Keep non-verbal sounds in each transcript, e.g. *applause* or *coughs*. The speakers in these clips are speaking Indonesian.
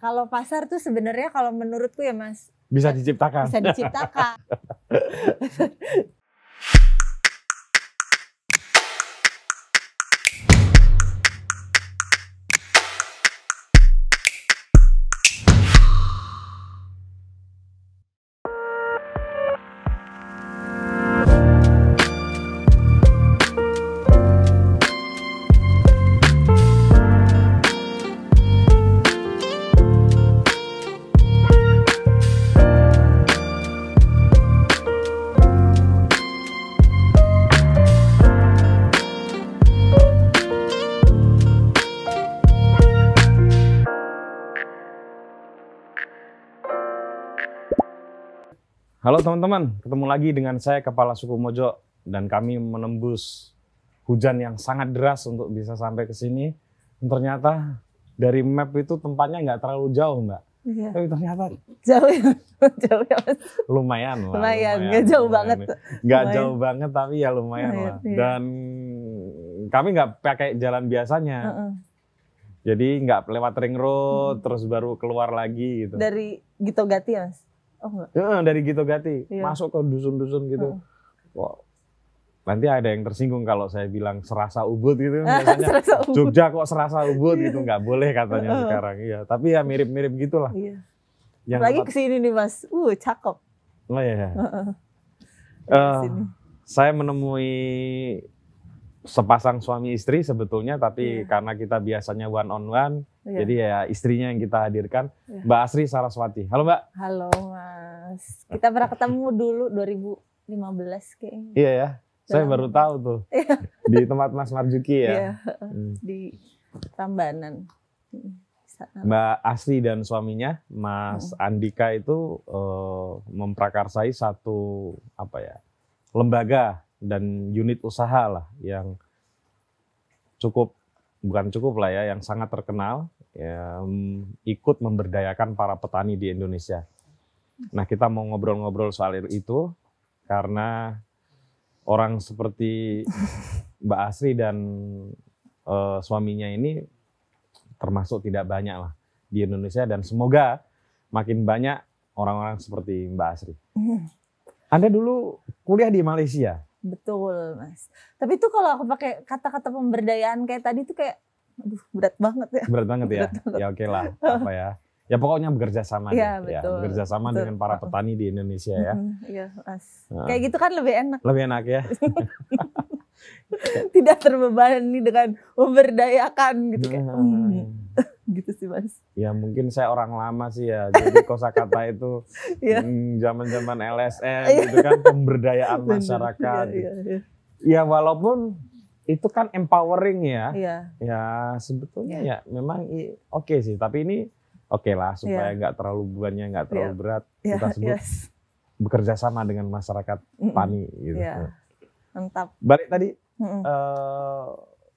kalau pasar tuh sebenarnya kalau menurutku ya Mas Bisa diciptakan. bisa diciptakan. *laughs* Halo teman-teman, ketemu lagi dengan saya Kepala Suku Mojo dan kami menembus hujan yang sangat deras untuk bisa sampai ke sini. Dan Ternyata dari map itu tempatnya nggak terlalu jauh mbak, Iya. tapi ternyata Jauh ya, *laughs* jauh ya Mas. lumayan lah. Lumayan, nggak jauh lumayan. banget. Nggak jauh banget tapi ya lumayan Lumayan, lah. iya. Dan kami nggak pakai jalan biasanya, Heeh. jadi nggak lewat ring road Hmm. terus baru keluar lagi gitu. Dari Gito Gati ya Mas? Oh enggak. Dari Gito Gati Iya. masuk ke dusun-dusun gitu. Wah, nanti ada yang tersinggung kalau saya bilang serasa ubud gitu. *laughs* Biasanya Serasa umur. Jogja kok serasa ubud Iya. gitu nggak boleh katanya Heeh. sekarang. Iya, tapi ya mirip-mirip gitulah. Iya. Yang Lagi tempat- ke sini nih Mas. Uh, cakep. Oh, iya. Ke sini. saya menemui sepasang suami istri sebetulnya, tapi Iya. karena kita biasanya one on one, Iya. jadi ya istrinya yang kita hadirkan, Iya. Mbak Asri Saraswati. Halo Mbak. Halo Mas. Kita pernah ketemu dulu 2015 kayaknya. Iya ya. Saya baru tahu tuh Iya. di tempat Mas Marjuki ya. Iya, Hmm. di Rambanan. Sana. Mbak Asri dan suaminya Mas Andika itu eh, memprakarsai satu apa ya lembaga dan unit usaha lah yang cukup bukan cukup lah ya yang sangat terkenal yang ikut memberdayakan para petani di Indonesia. Nah kita mau ngobrol-ngobrol soal itu karena orang seperti Mbak Asri dan eh, suaminya ini termasuk tidak banyak lah di Indonesia dan semoga makin banyak orang-orang seperti Mbak Asri. Anda dulu kuliah di Malaysia. Betul, Mas. Tapi itu kalau aku pakai kata-kata pemberdayaan kayak tadi tuh kayak aduh berat banget ya. Berat banget ya. Berat banget. Ya oke lah, apa ya. Ya pokoknya bekerja sama Iya, deh. ya, betul. bekerja sama Betul. dengan para petani di Indonesia ya. Iya, Mas. Nah. Kayak gitu kan lebih enak. Lebih enak ya. *laughs* Tidak terbebani dengan memberdayakan gitu kayak. Nah, mm, gitu sih, Mas. Ya mungkin saya orang lama sih ya. Jadi *laughs* kosakata itu Iya. mm, zaman-zaman LSM Iya. itu kan pemberdayaan *laughs* masyarakat. Iya, iya, Ya walaupun itu kan empowering ya. iya. Ya sebetulnya Iya. ya memang oke sih, tapi ini oke lah supaya Iya. nggak terlalu bebannya nggak terlalu Iya. berat. Iya, Kita sebut yes. bekerja sama dengan masyarakat Mm-mm. Pani gitu. Iya. Mantap. Balik tadi Mm-mm. eh,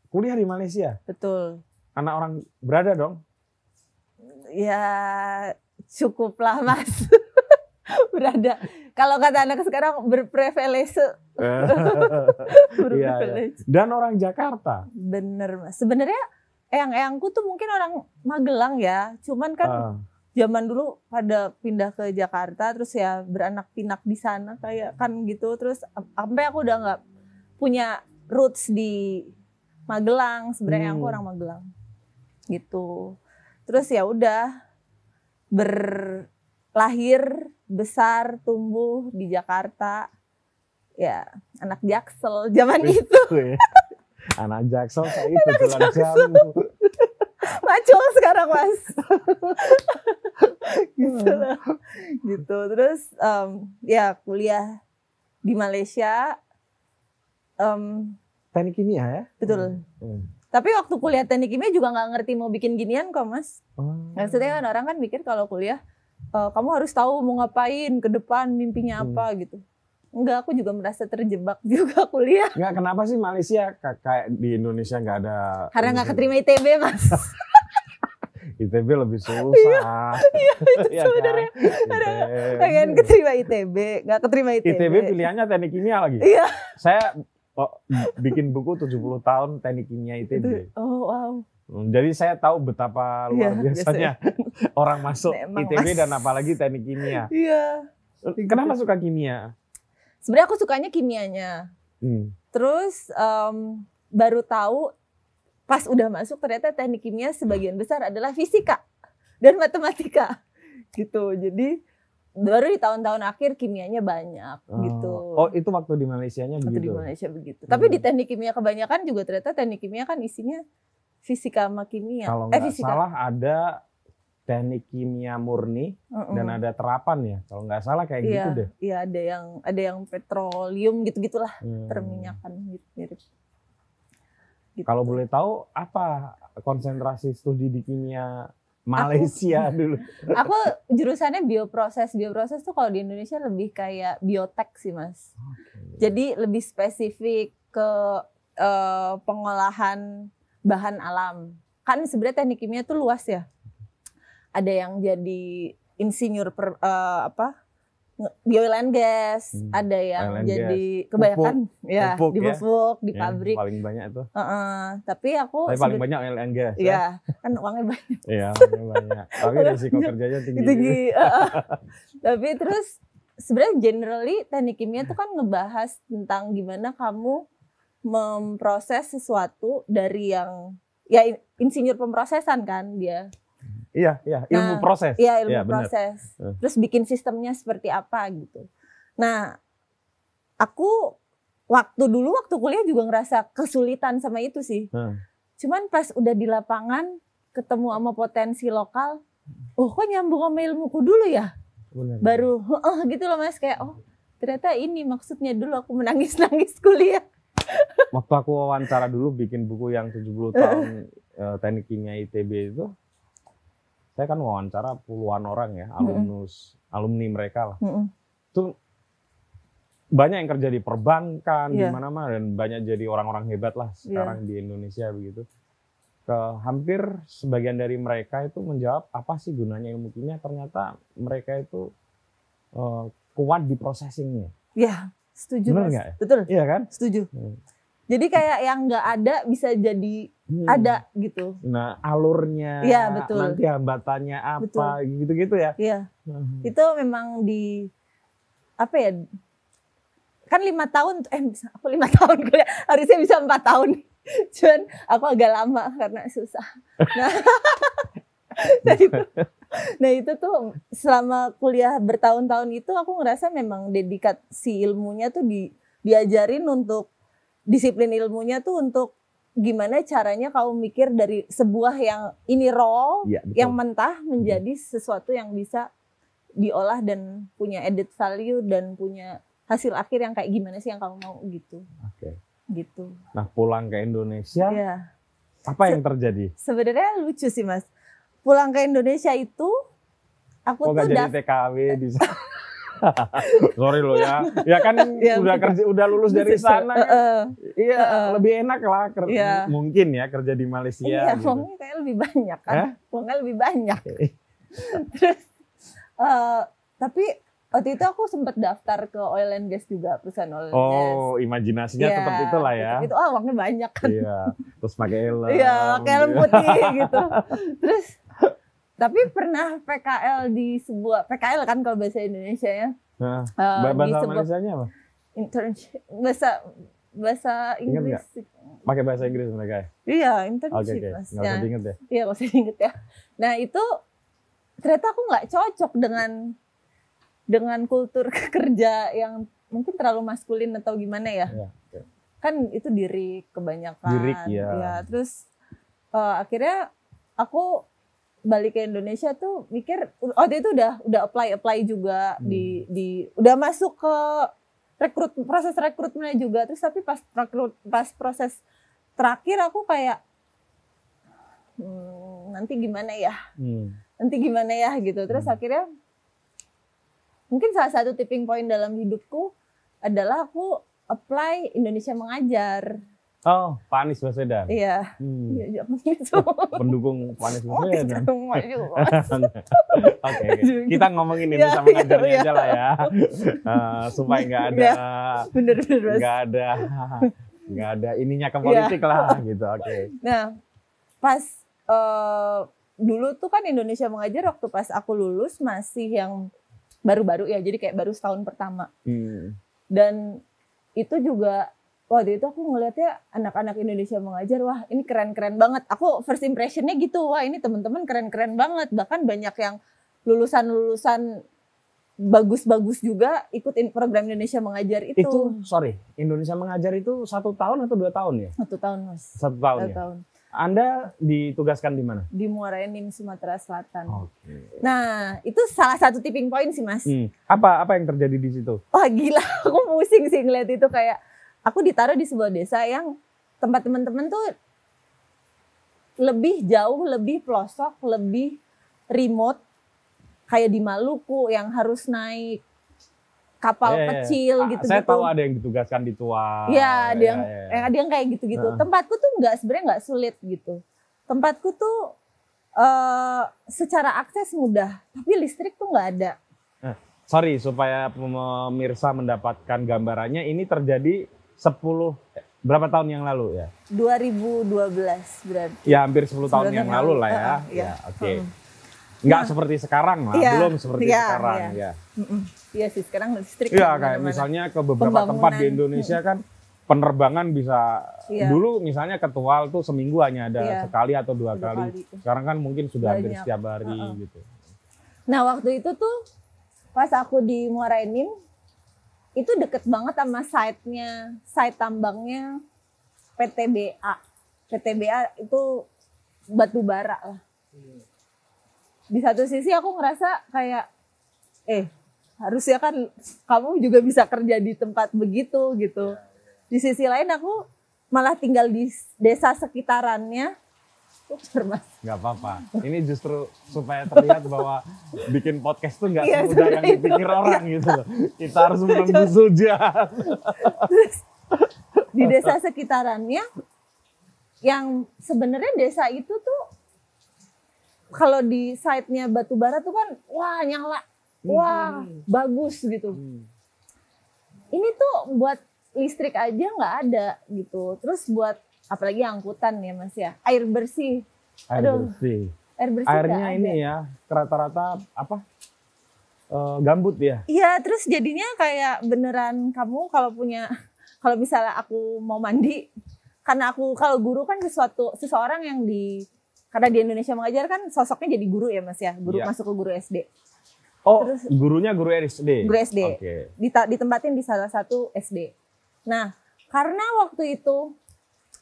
kuliah di Malaysia, Betul. Anak orang berada dong. Ya cukuplah Mas. *laughs* Berada. Kalau kata anak sekarang berprivilege. *laughs* Iya, iya. berprivilege. Dan orang Jakarta. Bener Mas. Sebenarnya eyang-eyangku tuh mungkin orang Magelang ya. Cuman kan Ah, zaman dulu pada pindah ke Jakarta terus ya beranak pinak di sana kayak kan gitu terus am- sampai aku udah nggak punya roots di Magelang sebenarnya Hmm. aku orang Magelang gitu terus ya udah berlahir besar tumbuh di Jakarta ya anak Jaksel zaman itu Wih. Anak Jaksel kayak *laughs* itu tulang jamu. maco sekarang mas *laughs* gitu lah. gitu terus em, ya kuliah di Malaysia em, Teknik kimia ya? betul Hmm. Tapi waktu kuliah teknik kimia juga nggak ngerti mau bikin ginian kok mas Oh. maksudnya kan orang kan mikir kalau kuliah eh, kamu harus tahu mau ngapain ke depan mimpinya Hmm. apa gitu enggak aku juga merasa terjebak *laughs* juga kuliah Nggak kenapa sih Malaysia ka- kayak di Indonesia nggak ada karena nggak keterima ITB mas *laughs* ITB lebih susah. Iya, *laughs* sebenarnya. ITB. pengen keterima ITB nggak keterima ITB ITB pilihannya teknik kimia lagi. Iya. Saya oh, bikin buku 70 tahun teknik kimia ITB. oh wow Hmm, Jadi saya tahu betapa luar Iya, biasanya *laughs* orang masuk Memang, ITB Mas. dan apalagi teknik kimia. Iya. Kenapa suka kimia? Sebenarnya aku sukanya kimianya. Hmm. Terus em, baru tahu pas udah masuk ternyata teknik kimia sebagian besar adalah fisika dan matematika gitu. Jadi baru di tahun-tahun akhir kimianya banyak gitu. Oh, itu waktu di Malaysianya Waktu di begitu. Malaysia begitu. Tapi Hmm. di teknik kimia kebanyakan juga ternyata teknik kimia kan isinya fisika sama kimia. Kalau eh nggak fisika. salah ada teknik kimia murni Mm-mm. dan ada terapan ya. Kalau nggak salah kayak iya, gitu deh. Iya, ada yang ada yang petroleum gitu-gitulah, Hmm. perminyakan gitu mirip. Gitu. Kalau boleh tahu apa konsentrasi studi di kimia Malaysia dulu? *laughs* Aku jurusannya bioproses. Bioproses tuh kalau di Indonesia lebih kayak biotek sih, Mas. Jadi lebih spesifik ke eh, pengolahan bahan alam. Kan sebenarnya teknik kimia tuh luas ya. Ada yang jadi insinyur per, eh, apa? Di oil and gas, Hmm, ada yang oil jadi kebanyakan ya Pupuk di ya. pupuk, di Ya, pabrik. paling banyak itu. Heeh, tapi aku Tapi paling banyak oil and gas. ya. Iya, kan uangnya banyak. *laughs* Iya, paling banyak. Tapi risiko *laughs* kerjanya tinggi. tinggi. heeh. *laughs* tapi terus sebenarnya generally teknik kimia itu kan ngebahas tentang gimana kamu memproses sesuatu dari yang ya in- insinyur pemrosesan kan dia. Iya, iya, ilmu Nah, proses. Iya ilmu Iya, benar. proses. Eh. Terus bikin sistemnya seperti apa gitu. Nah, aku waktu dulu waktu kuliah juga ngerasa kesulitan sama itu sih. Hmm. Cuman pas udah di lapangan ketemu sama potensi lokal, oh kok nyambung sama ilmuku dulu ya? Benar. Baru oh gitu loh Mas kayak oh ternyata ini maksudnya dulu aku menangis-nangis kuliah. Waktu aku wawancara dulu bikin buku yang 70 tahun *laughs* eh, teknik kimia ITB itu, saya kan wawancara puluhan orang ya, alumnus, alumni mereka lah. Mm-mm. Itu banyak yang kerja di perbankan, di Iya. mana-mana dan banyak jadi orang-orang hebat lah sekarang di Indonesia begitu. Ke hampir sebagian dari mereka itu menjawab apa sih gunanya ilmu kimia? Ternyata mereka itu eh, kuat di processingnya. Ya, setuju Bener Mas. nggak ya? Betul, Iya kan? setuju. Hmm. Jadi kayak yang nggak ada bisa jadi Hmm. ada gitu. Nah, alurnya, Iya, betul. nanti hambatannya apa, gitu-gitu ya. Iya, Hmm. itu memang di apa ya? Kan lima tahun, eh aku lima *laughs* tahun kuliah, harusnya bisa empat tahun. *laughs* Cuman aku agak lama karena susah. Nah, *laughs* nah, itu, nah itu tuh selama kuliah bertahun-tahun itu aku ngerasa memang dedikasi ilmunya tuh di, diajarin untuk disiplin ilmunya tuh untuk gimana caranya kamu mikir dari sebuah yang ini raw betul. yang mentah menjadi sesuatu yang bisa diolah dan punya added value dan punya hasil akhir yang kayak gimana sih yang kamu mau gitu Oke. gitu Nah, pulang ke Indonesia, ya apa yang terjadi? sebenarnya lucu sih mas pulang ke Indonesia itu aku Kok tuh jadi TKW di sana? *laughs* *laughs* Sorry lo ya. Ya kan Ya, udah kerja udah lulus dari sana. kan. Iya, Heeh. lebih enak lah ker- Iya. mungkin ya kerja di Malaysia iya gitu. uangnya kayak lebih banyak kan Hah? uangnya lebih banyak *laughs* terus eh, tapi waktu itu aku sempat daftar ke oil and gas juga perusahaan oil and gas Oh, imajinasinya Iya, tetap itulah ya. itu ah uangnya banyak kan Iya, terus pakai helm. Iya, kayak helm gitu. putih gitu. *laughs* Terus tapi pernah PKL di sebuah PKL kan kalau bahasa Indonesia ya. Nah, di bahasa Malaysianya apa? internship bahasa bahasa Inggris. Pakai bahasa Inggris mereka ya? Iya, internship oke. Mas. Nggak Ya. usah diinget ya. Iya, gak usah diinget ya. Nah, itu ternyata aku nggak cocok dengan dengan kultur *laughs* kerja yang mungkin terlalu maskulin atau gimana ya. Iya, oke. Kan itu diri kebanyakan. Dirik, ya. terus eh, akhirnya aku balik ke Indonesia tuh mikir waktu itu udah udah apply apply juga Hmm. di di udah masuk ke rekrut proses rekrutmennya juga terus tapi pas rekrut pas proses terakhir aku kayak "Hmm, nanti gimana ya Hmm. nanti gimana ya gitu terus Hmm. akhirnya mungkin salah satu tipping point dalam hidupku adalah aku apply Indonesia mengajar Oh, Pak Anies Baswedan. iya Hmm. iya jangan gitu Pendukung Pak Anies Baswedan. *laughs* Oke, kita ngomongin ini Iya, sama iya, ngajarnya iya. aja lah ya, Eh, supaya nggak ada Iya. bener bener nggak ada nggak ada ininya ke politik lah gitu. Oke. Nah, pas eh, dulu tuh kan Indonesia mengajar waktu pas aku lulus masih yang baru-baru ya jadi kayak baru setahun pertama Hmm. dan itu juga waktu itu aku ngeliatnya anak-anak Indonesia mengajar wah ini keren-keren banget aku first impressionnya gitu wah ini teman-teman keren-keren banget bahkan banyak yang lulusan-lulusan bagus-bagus juga ikutin program Indonesia mengajar itu, Itu sorry, Indonesia mengajar itu satu tahun atau dua tahun ya? satu tahun mas Satu tahun satu ya. tahun Anda ditugaskan di mana? di Muara Enim Sumatera Selatan Oke. nah itu salah satu tipping point sih mas Hmm. Apa apa yang terjadi di situ? wah gila *laughs* aku pusing sih ngeliat itu kayak aku ditaruh di sebuah desa yang tempat teman-teman tuh lebih jauh lebih pelosok lebih remote kayak di Maluku yang harus naik kapal Iya, iya. kecil Ah, gitu Saya gitu tahu ada yang ditugaskan di Tua. Iya, ada yang Iya, iya. yang ada yang kayak gitu-gitu. Heeh. Tempatku tuh nggak sebenarnya nggak sulit gitu. Tempatku tuh eh secara akses mudah, tapi listrik tuh nggak ada. Sorry supaya pemirsa mendapatkan gambarannya ini terjadi 10 eh, berapa tahun yang lalu ya? 2012 berarti. Ya hampir 10 tahun yang yang lalu lalu. lah ya. Heeh, iya. Ya, oke. Heeh. Nggak Nah. seperti sekarang lah, Iya, belum seperti iya, sekarang iya. ya. Iya sih sekarang listrik. Iya di kayak mana-mana. misalnya ke beberapa tempat di. Indonesia kan penerbangan bisa Iya. dulu misalnya ke Tual tuh seminggu hanya ada Iya. sekali atau dua Dua kali. kali. Sekarang kan mungkin sudah hampir Banyak. setiap hari Heeh. gitu. Nah waktu itu tuh pas aku di Muara Enim itu deket banget sama site-nya, site tambangnya PTBA. PTBA itu batu bara lah. Di satu sisi aku ngerasa kayak, eh harusnya kan kamu juga bisa kerja di tempat begitu gitu. Di sisi lain aku malah tinggal di desa sekitarannya. Super, Mas. nggak apa-apa. Ini justru supaya terlihat bahwa bikin podcast tuh nggak Iya, semudah yang dipikir orang gitu loh. Kita harus menembus hujan. Terus di desa sekitarannya yang sebenarnya desa itu tuh kalau di site-nya batu bara tuh kan wah nyala wah bagus gitu ini tuh buat listrik aja nggak ada gitu terus buat apalagi angkutan ya mas ya air bersih Air Aduh, bersih. air bersih Airnya ada. ini ya rata-rata apa? Eh, gambut ya. Iya, terus jadinya kayak beneran kamu kalau punya kalau misalnya aku mau mandi karena aku kalau guru kan sesuatu seseorang yang di karena di Indonesia mengajar kan sosoknya jadi guru ya Mas ya, guru Iya. masuk ke guru SD. Oh, Terus- gurunya guru SD. Guru SD. Oke. Dita- ditempatin di salah satu SD. Nah, karena waktu itu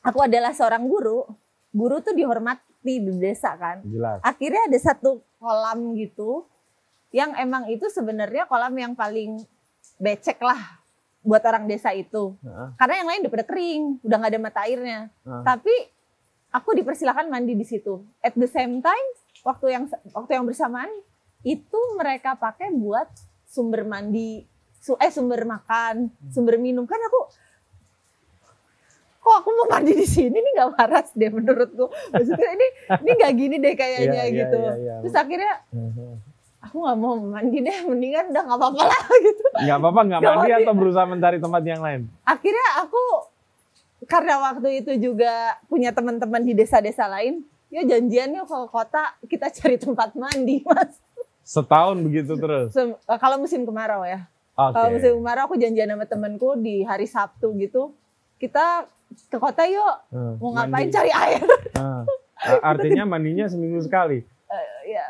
aku adalah seorang guru, guru tuh dihormati di desa kan. Jelas. akhirnya ada satu kolam gitu yang emang itu sebenarnya kolam yang paling becek lah buat orang desa itu Heeh. karena yang lain udah pada kering udah nggak ada mata airnya Heeh. tapi aku dipersilahkan mandi di situ at the same time waktu yang waktu yang bersamaan itu mereka pakai buat sumber mandi eh sumber makan sumber minum kan aku kok aku mau mandi di sini nih nggak waras deh menurutku maksudnya ini ini nggak gini deh kayaknya Iya, iya, gitu iya, iya. terus akhirnya Heeh. aku nggak mau mandi deh mendingan udah nggak apa-apa lah *laughs* gitu Nggak apa-apa nggak mandi atau berusaha mencari tempat yang lain. akhirnya aku karena waktu itu juga punya teman-teman di desa-desa lain ya janjiannya ke kota kita cari tempat mandi *laughs* mas Setahun begitu terus. Sem- eh, kalau musim kemarau ya Oke. kalau musim kemarau aku janjian sama temanku di hari Sabtu gitu kita ke kota yuk Heeh, mau ngapain mandi. cari air. *laughs* A- Artinya mandinya seminggu sekali. Eh, ya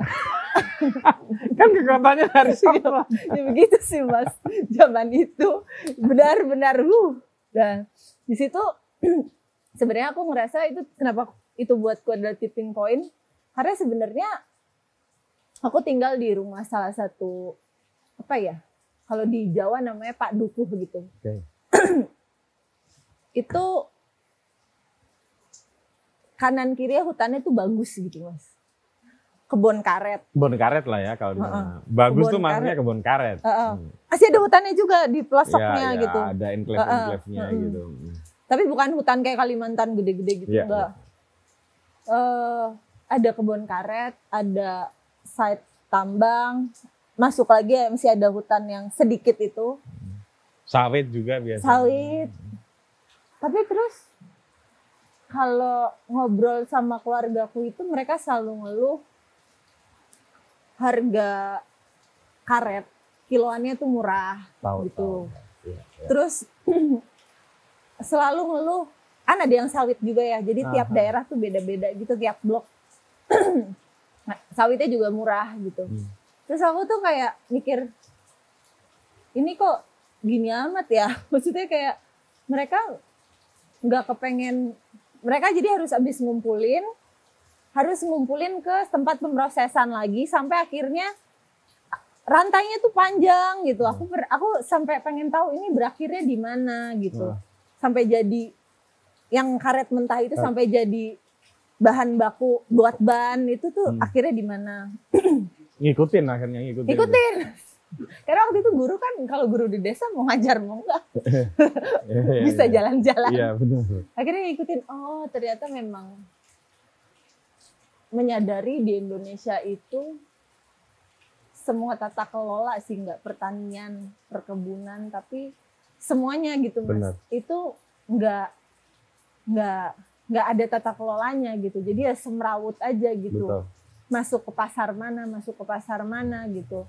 *laughs* Kan ke kotanya hari Sabtu. *laughs* ya begitu sih mas zaman itu benar-benar uh dan di situ *clears throat* sebenarnya aku ngerasa itu kenapa itu buatku adalah tipping point karena sebenarnya aku tinggal di rumah salah satu apa ya kalau di Jawa namanya Pak Dukuh gitu Oke. *clears throat* itu kanan kiri hutannya tuh bagus gitu mas kebun karet Kebun karet lah ya kalau di sana. Bagus Kebun tuh maksudnya kebun karet. Heeh. Hmm. masih ada hutannya juga di pelosoknya Ya, ya, gitu Ada enclave-enclave-nya Heeh. gitu. tapi bukan hutan kayak Kalimantan gede-gede gitu Iya, enggak Eh, ada kebun karet ada site tambang masuk lagi ya, masih ada hutan yang sedikit itu Sawit juga biasa. sawit tapi terus kalau ngobrol sama keluargaku itu mereka selalu ngeluh harga karet kiloannya tuh murah Tahu, gitu. tahu. Iya, iya. Terus *clears throat* selalu ngeluh kan ada yang sawit juga ya. Jadi tiap Aha. daerah tuh beda-beda gitu tiap blok. *clears throat* Nah, Sawitnya juga murah gitu. Hmm. Terus aku tuh kayak mikir ini kok gini amat ya. *laughs* Maksudnya kayak mereka nggak kepengen mereka jadi harus habis ngumpulin harus ngumpulin ke tempat pemrosesan lagi sampai akhirnya rantainya tuh panjang gitu. Aku per- aku sampai pengen tahu ini berakhirnya di mana gitu. Wah. Sampai jadi yang karet mentah itu Ah. sampai jadi bahan baku buat ban itu tuh Hmm. akhirnya di mana? Ngikutin akhirnya ngikutin. Ikutin. Karena waktu itu guru kan kalau guru di desa mau ngajar mau enggak *laughs* Iya, iya, *laughs* bisa iya. jalan-jalan. Iya benar. Akhirnya ngikutin oh ternyata memang menyadari di Indonesia itu semua tata kelola sih nggak pertanian, perkebunan tapi semuanya gitu Mas. Benar. Itu nggak nggak nggak ada tata kelolanya gitu. Jadi ya semrawut aja gitu Betul. masuk ke pasar mana, masuk ke pasar mana gitu.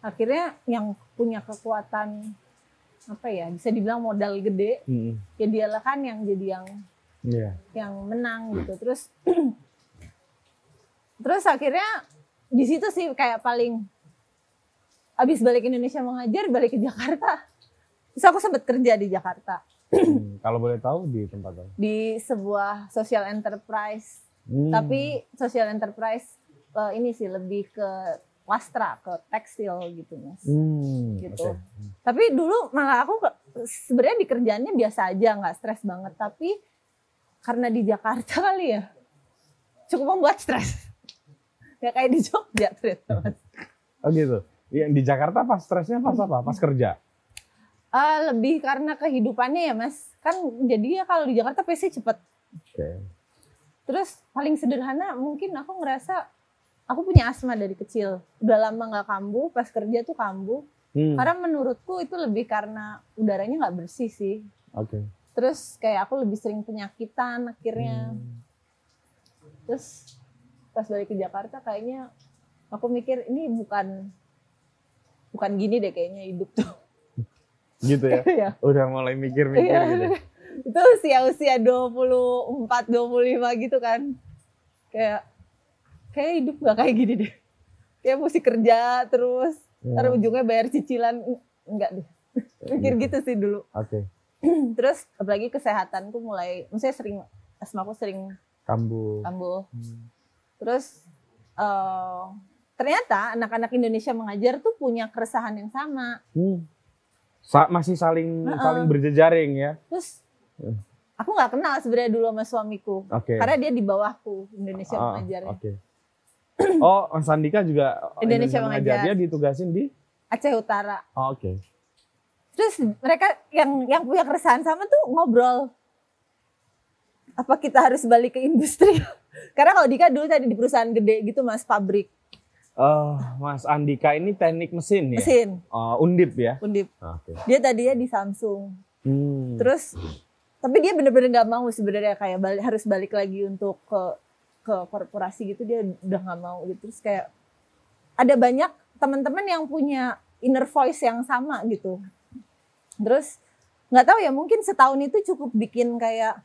Akhirnya yang punya kekuatan apa ya bisa dibilang modal gede Mm-mm. ya dialah kan yang jadi yang Iya. yang menang gitu. Terus *clears throat* terus akhirnya di situ sih kayak paling abis balik Indonesia mengajar balik ke Jakarta. Terus aku sempat kerja di Jakarta Hmm, Kalau boleh tahu di tempat apa? di sebuah social enterprise Hmm. tapi social enterprise eh, ini sih lebih ke wastra ke tekstil gitu mas Hmm, gitu. oke. tapi dulu malah aku sebenarnya di kerjaannya biasa aja nggak stres banget tapi karena di Jakarta *laughs* kali ya cukup membuat stres ya kayak di Jogja ternyata mas *laughs* Oh gitu. Yang di Jakarta pas stresnya pas apa? Pas kerja. Ah, lebih karena kehidupannya ya mas kan jadi ya kalau di Jakarta pasti cepet Oke. Terus paling sederhana mungkin aku ngerasa aku punya asma dari kecil. Udah lama nggak kambuh, pas kerja tuh kambuh. Hmm, Karena menurutku itu lebih karena udaranya nggak bersih sih. Oke. Terus kayak aku lebih sering penyakitan akhirnya. Hmm. Terus pas balik ke Jakarta kayaknya aku mikir ini bukan bukan gini deh kayaknya hidup tuh. *laughs* Gitu ya. ya. Udah mulai mikir-mikir Iya. gitu. *laughs* itu usia-usia 24, 25 gitu kan. Kayak kayak hidup gak kayak gini deh. Kayak mesti kerja terus, Ya, ntar ujungnya bayar cicilan. Enggak deh. *laughs* Mikir gitu sih dulu. Oke. *clears throat* Terus apalagi kesehatanku mulai, maksudnya sering, asmaku sering Kambuh. kambuh. Hmm. Terus eh, ternyata anak-anak Indonesia mengajar tuh punya keresahan yang sama. Hmm. Sa- masih saling Heeh. saling berjejaring ya. Terus Hmm. aku nggak kenal sebenarnya dulu sama suamiku. Oke. Karena dia di bawahku Indonesia Ah, mengajarnya. Oke. *clears throat* Oh, Mas Andika juga Indonesia mengajar. Dia ditugasin di Aceh Utara. oh, Oke. Terus mereka yang yang punya keresahan sama tuh ngobrol. Apa kita harus balik ke industri? *laughs* Karena kalau Dika dulu tadi di perusahaan gede gitu mas pabrik Eh, Mas Andika ini teknik mesin ya? mesin Oh, undip ya? undip. Oke. Dia tadinya di Samsung. Hmm. Terus tapi dia bener-bener nggak mau sebenarnya kayak balik, harus balik lagi untuk ke ke korporasi gitu dia udah nggak mau gitu. Terus kayak ada banyak teman-teman yang punya inner voice yang sama gitu. Terus nggak tahu ya mungkin setahun itu cukup bikin kayak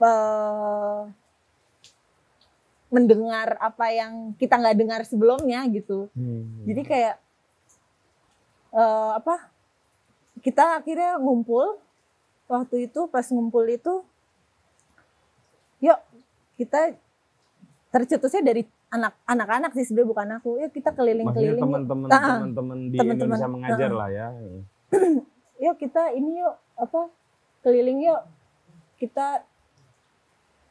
eh, mendengar apa yang kita nggak dengar sebelumnya gitu. Hmm. Jadi kayak eh, apa? Kita akhirnya ngumpul waktu itu pas ngumpul itu, yuk kita tercetusnya dari anak anak-anak sih sebenarnya bukan aku. Yuk kita Maksudnya keliling-keliling. teman-teman Ah, teman-teman di teman-teman. Indonesia mengajar Ah. lah ya. *clears throat* Yuk kita ini yuk apa keliling yuk. Kita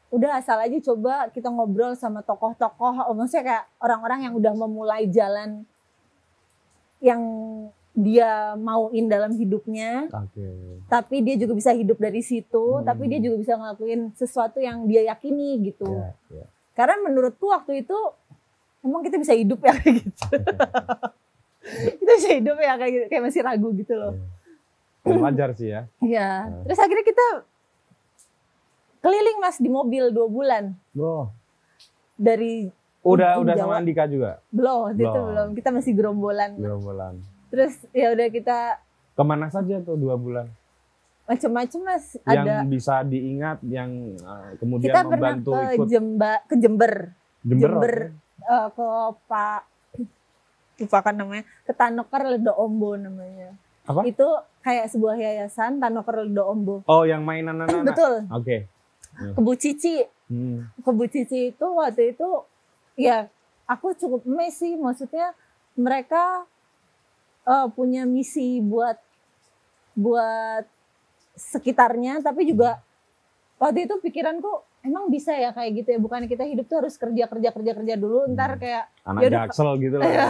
udah asal aja coba kita ngobrol sama tokoh-tokoh, oh, maksudnya kayak orang-orang yang udah memulai jalan yang dia mauin dalam hidupnya, Oke. tapi dia juga bisa hidup dari situ, Hmm. tapi dia juga bisa ngelakuin sesuatu yang dia yakini gitu. Ya, ya. Karena menurutku waktu itu emang kita bisa hidup ya *laughs* kayak gitu. *laughs* kita bisa hidup ya kayak gitu, kayak masih ragu gitu loh. Belum wajar sih ya. Iya. Hmm. Terus akhirnya kita keliling mas di mobil dua bulan Oh. dari Udah udah Jawa. sama Andika juga belum waktu itu Belum. belum kita masih gerombolan gerombolan. Terus ya udah kita Ke mana saja tuh dua bulan? macem-macem mas Yang ada bisa diingat, yang uh, kemudian kita pernah membantu ke ikut Jemba ke Jember Jember. Jember. eh, ke Pak lupakan namanya ke Tanoker Ledo Ombo namanya Apa? itu kayak sebuah yayasan Tanoker Ledo Ombo Oh, yang mainan anak-anak. betul Oke. Kebu Cici Hmm. Kebu Cici itu waktu itu ya aku cukup sih maksudnya mereka eh, punya misi buat buat sekitarnya tapi juga waktu itu pikiranku emang bisa ya kayak gitu ya bukan kita hidup tuh harus kerja kerja kerja kerja dulu ntar Hmm. kayak Anak Yaudah, jaksel gitu lah. *laughs* ya.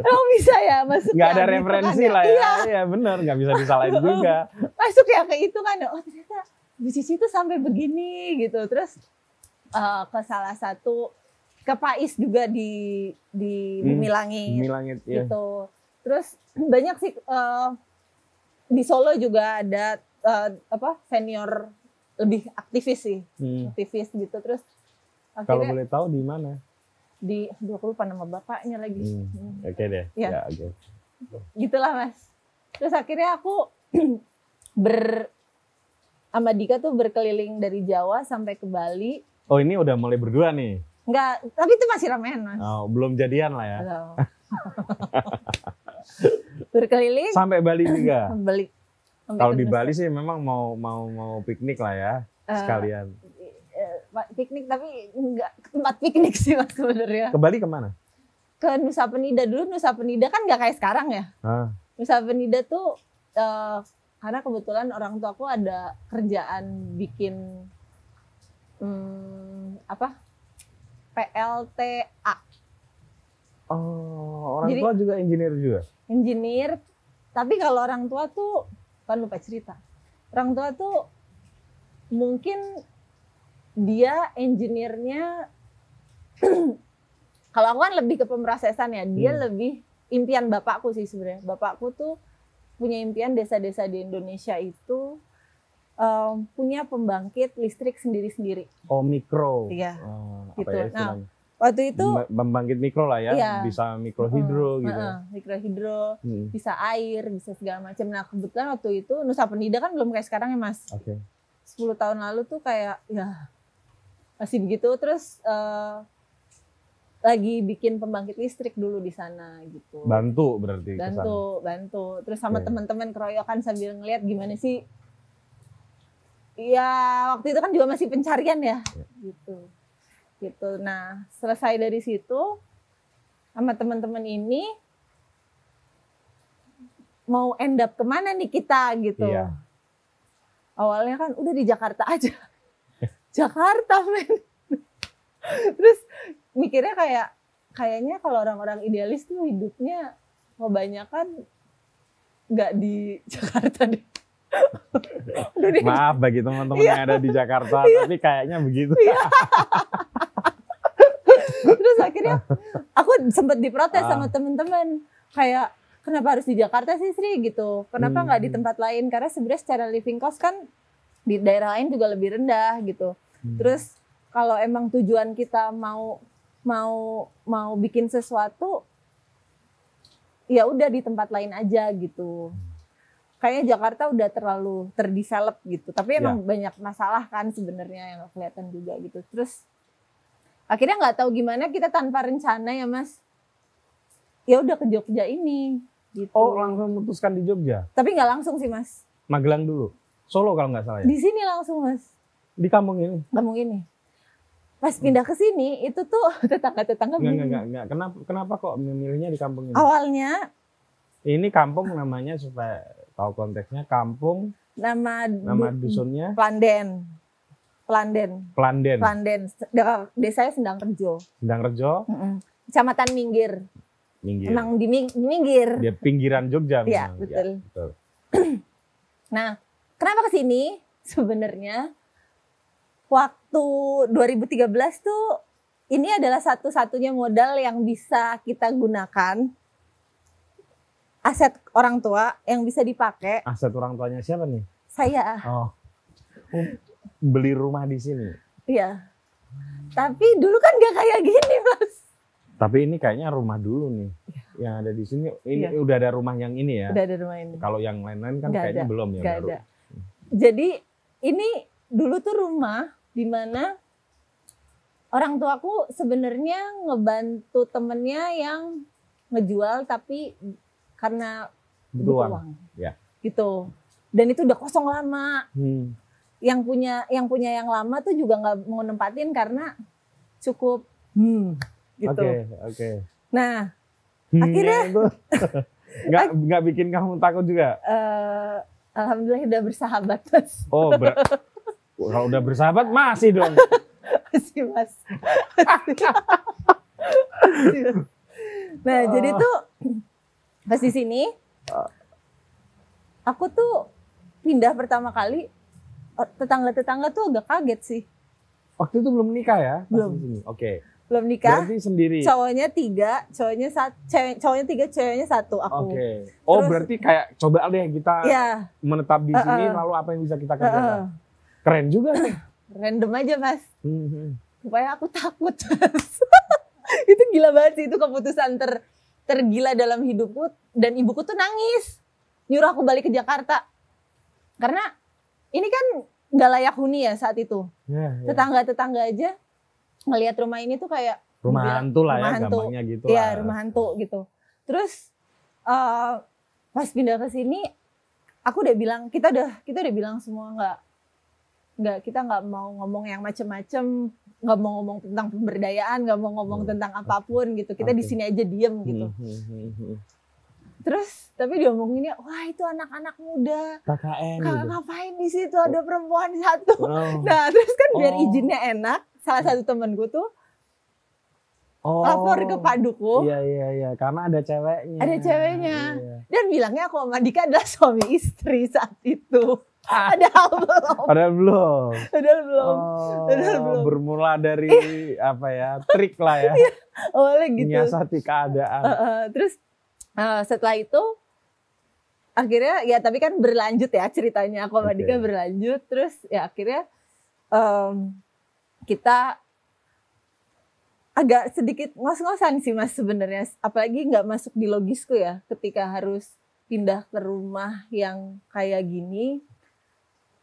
emang bisa ya maksudnya Nggak ada kan referensi ya. lah ya. Iya, Iya benar, nggak bisa disalahin *laughs* juga. masuk ya ke itu kan oh ternyata Bu Cici itu sampai begini gitu terus eh, ke salah satu ke Pais juga di di Hmm, Bumi Langit Bumi langit ya. gitu terus *clears throat* banyak sih eh, di Solo juga ada eh, apa senior lebih aktivis sih Hmm. aktivis gitu terus Kalau boleh tahu di mana? di aduh aku lupa nama bapaknya lagi Hmm. Hmm. Oke deh. Iya. Ya, oke. gitulah mas terus akhirnya aku *clears throat* ber sama Dika tuh berkeliling dari Jawa sampai ke Bali Oh, ini udah mulai berdua nih. Enggak tapi itu masih ramean mas Oh, belum jadian lah ya. Belum. *laughs* berkeliling Sampai Bali juga. *clears throat* Bali Kalau di Bali sih memang mau mau mau piknik lah ya eh, sekalian. eh, piknik tapi enggak tempat piknik sih mas sebenarnya Ke Bali ke mana? ke Nusa Penida dulu Nusa Penida kan nggak kayak sekarang ya Ah, Nusa Penida tuh eh, karena kebetulan orang tua aku ada kerjaan bikin hmm, apa PLTA Oh, orang Jadi- tua juga engineer juga. engineer tapi kalau orang tua tuh kan lupa cerita orang tua tuh mungkin dia engineer-nya *clears throat* kalau aku kan lebih ke pemrosesan ya dia Hmm. lebih impian bapakku sih sebenarnya bapakku tuh punya impian desa-desa di Indonesia itu em, punya pembangkit listrik sendiri-sendiri Oh, mikro. Iya, Oh, apa gitu. ya Nah, waktu itu Pemba- Pembangkit mikro lah ya, Iya. bisa mikrohidro gitu. Heeh, mikrohidro Hmm, bisa air, bisa segala macam. Nah, kebetulan waktu itu Nusa Penida kan belum kayak sekarang ya, Mas. Oke. 10 tahun lalu tuh kayak ya masih begitu terus eh, lagi bikin pembangkit listrik dulu di sana gitu. Bantu berarti ke sana. bantu, bantu. Terus sama Oke. teman-teman keroyokan sambil ngeliat gimana sih Ya, waktu itu kan juga masih pencarian ya, Ya. gitu. Gitu. Nah, selesai dari situ sama teman-teman ini mau end up ke mana nih kita gitu. Iya. Awalnya kan udah di Jakarta aja. *laughs* Jakarta men. *laughs* Terus mikirnya kayak kayaknya kalau orang-orang idealis tuh hidupnya kebanyakan nggak di Jakarta deh. Maaf bagi teman-teman Iya. yang ada di Jakarta, tapi kayaknya begitu. Terus akhirnya aku sempet diprotes Ah. sama temen-temen kayak kenapa harus di Jakarta sih Sri gitu? Kenapa nggak di Hmm. tempat lain? Karena sebenarnya secara living cost kan di daerah lain juga lebih rendah gitu. Hmm. Terus kalau emang tujuan kita mau mau mau bikin sesuatu ya udah di tempat lain aja gitu. Kayaknya Jakarta udah terlalu terdevelop gitu. Tapi emang banyak masalah kan sebenarnya yang kelihatan juga gitu. Terus akhirnya nggak tahu gimana kita tanpa rencana ya Mas. Ya udah ke Jogja ini gitu. Oh, langsung memutuskan di Jogja. Tapi nggak langsung sih Mas. Magelang dulu. Solo kalau nggak salah ya. Di sini langsung Mas. Di kampung ini. kampung ini. Pas pindah ke sini itu tuh *laughs* tetangga-tetangga Enggak, enggak, enggak, enggak. Kenapa, kenapa kok memilihnya di kampung ini? Awalnya Ini kampung namanya supaya tahu konteksnya. Kampung, nama, nama du- dusunnya Planden. Planden. Planden, Planden. De- Desanya Sendang Rejo. Sedang Rejo, Mm-mm. Kecamatan Minggir. minggir. Emang di, Ming- di Minggir. Dia pinggiran Jogja. Iya, betul. Ya, betul. *clears throat* Nah, kenapa ke sini? Sebenarnya waktu 2013 tuh ini adalah satu-satunya modal yang bisa kita gunakan aset orang tua yang bisa dipakai Aset orang tuanya siapa nih? saya Oh, beli rumah di sini. Iya. Tapi dulu kan gak kayak gini, Mas. Tapi ini kayaknya rumah dulu nih. Yang ada di sini ini Iya. udah ada rumah yang ini ya. Udah ada rumah ini. Kalau yang lain-lain kan Nggak kayaknya ada, belum ya Gak baru. ada. Jadi ini dulu tuh rumah di mana orang tuaku sebenarnya ngebantu temennya yang ngejual tapi karena butuh uang. Ya. Gitu. Dan itu udah kosong lama. Hmm. Yang punya yang punya yang lama tuh juga nggak mau nempatin karena cukup hmm, gitu. Oke, oke. Nah, Hmm, Akhirnya- itu *laughs* nggak nggak bikin kamu takut juga. eh alhamdulillah udah bersahabat mas. Oh, ber- kalau udah bersahabat masih dong. *laughs* Masih mas. *laughs* Masih, Mas. nah jadi Ah. tuh pas di sini aku tuh pindah pertama kali eh, tetangga-tetangga tuh agak kaget sih Waktu itu belum nikah ya? Belum. sini? Oke. belum nikah Berarti sendiri. cowoknya tiga cowoknya satu cowoknya tiga ceweknya satu Oke. aku Oh, Terus- berarti kayak coba deh kita ya menetap di sini Uh-uh. lalu apa yang bisa kita kerjakan. eh, Keren juga nih. *coughs* random aja mas Hmm, hmm. supaya aku takut Mas. *laughs* itu gila banget sih itu keputusan ter tergila dalam hidupku dan ibuku tuh nangis nyuruh aku balik ke Jakarta karena ini kan nggak layak huni ya saat itu Ya, ya. tetangga tetangga aja ngelihat rumah ini tuh kayak Rumah hantu lah ya, rumah hantu. gampangnya gitu Iya lah. rumah hantu gitu terus eh, pas pindah ke sini aku udah bilang kita udah kita udah bilang semua nggak nggak kita nggak mau ngomong yang macem-macem nggak mau ngomong tentang pemberdayaan nggak mau ngomong Hmm. tentang apa pun gitu kita di Oke. sini aja diem gitu Hmm, hmm, hmm, hmm. terus tapi diomonginnya wah itu anak-anak muda KKN gitu. ngapain di situ ada perempuan satu Oh. nah terus kan biar Oh. izinnya enak salah satu temanku tuh Oh. lapor ke paduku Iya iya iya, karena ada ceweknya. Ada ceweknya. Iya. dan bilangnya aku sama Dika adalah suami istri saat itu. *laughs* padahal belum. Padahal belum. padahal belum. Oh, Padahal belum. bermula dari apa ya trik lah ya, *laughs* awalnya gitu. Menyiasati keadaan. Uh, uh, terus uh, setelah itu akhirnya ya tapi kan berlanjut ya ceritanya. Aku sama Oke. Dika berlanjut. Terus ya akhirnya em, kita agak sedikit ngos-ngosan sih mas sebenarnya. Apalagi nggak masuk di logisku ya ketika harus pindah ke rumah yang kayak gini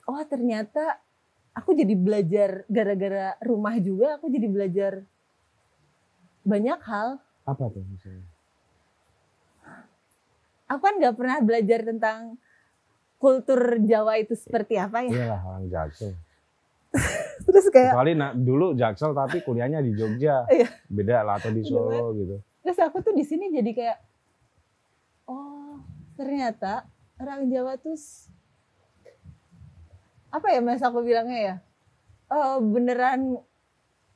oh ternyata aku jadi belajar gara-gara rumah juga aku jadi belajar banyak hal Apa tuh misalnya? aku kan nggak pernah belajar tentang kultur Jawa itu seperti apa ya. Iyalah orang Jaksel. *laughs* Terus kayak Kecuali nah, dulu Jaksel tapi kuliahnya di Jogja. *laughs* Iya. Beda lah atau di Beda Solo gitu. terus aku tuh di sini jadi kayak oh ternyata orang Jawa tuh apa ya mas aku bilangnya ya Eh, beneran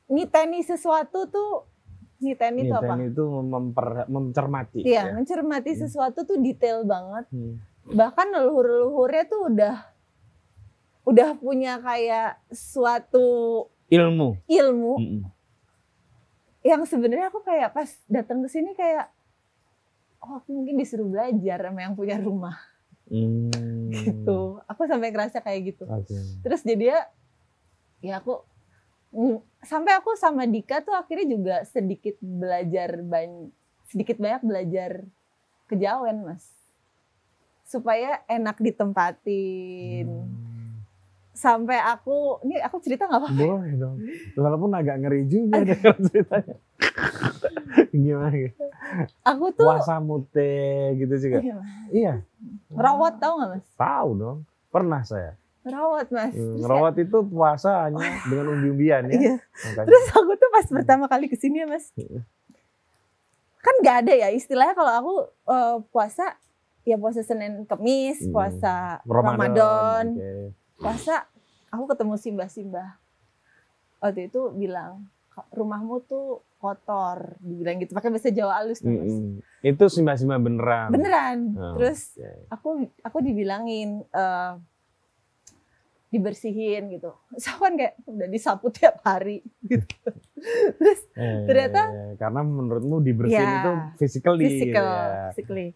niteni sesuatu tuh niteni itu apa? Itu memper, mencermati. Iya, ya. mencermati Hmm. sesuatu tuh detail banget. Hmm. Bahkan leluhur-leluhurnya tuh udah udah punya kayak suatu Ilmu. ilmu Mm-mm. yang sebenarnya aku kayak pas datang ke sini kayak oh aku mungkin disuruh belajar sama yang punya rumah Hmm. gitu. Aku sampai ngerasa kayak gitu. Oke. Terus jadi ya ya aku mm, sampai aku sama Dika tuh akhirnya juga sedikit belajar banyak sedikit banyak belajar kejawen mas supaya enak ditempatin Hmm. Sampai aku ini aku cerita nggak apa-apa Boleh dong. *laughs* Walaupun agak ngeri juga deh kalau ceritanya. *laughs* Gimana gitu? aku tuh Puasa mute gitu juga. Iya. Iya, rawat tau nggak mas tahu dong. Pernah saya. rawat mas Hmm, Ngerawat itu puasa hanya dengan umbi-umbian ya. Iya. Makanya. Terus aku tuh pas pertama kali ke sini ya mas, Iya. kan nggak ada ya istilahnya kalau aku eh, puasa ya puasa Senin Kemis, Hmm. puasa Ramadan. Ramadan, oke. puasa aku ketemu simbah-simbah waktu itu bilang "Kak, rumahmu tuh kotor, dibilang gitu pakai bahasa Jawa halus tuh mas. Mm-mm. Itu simbah-simbah beneran. Beneran. Oh, Terus oke. aku aku dibilangin eh, dibersihin gitu. So kan kayak udah disapu tiap hari *laughs* gitu. Terus Eh, ternyata- karena menurutmu dibersihin Ya, itu physically gitu physical, ya. physically.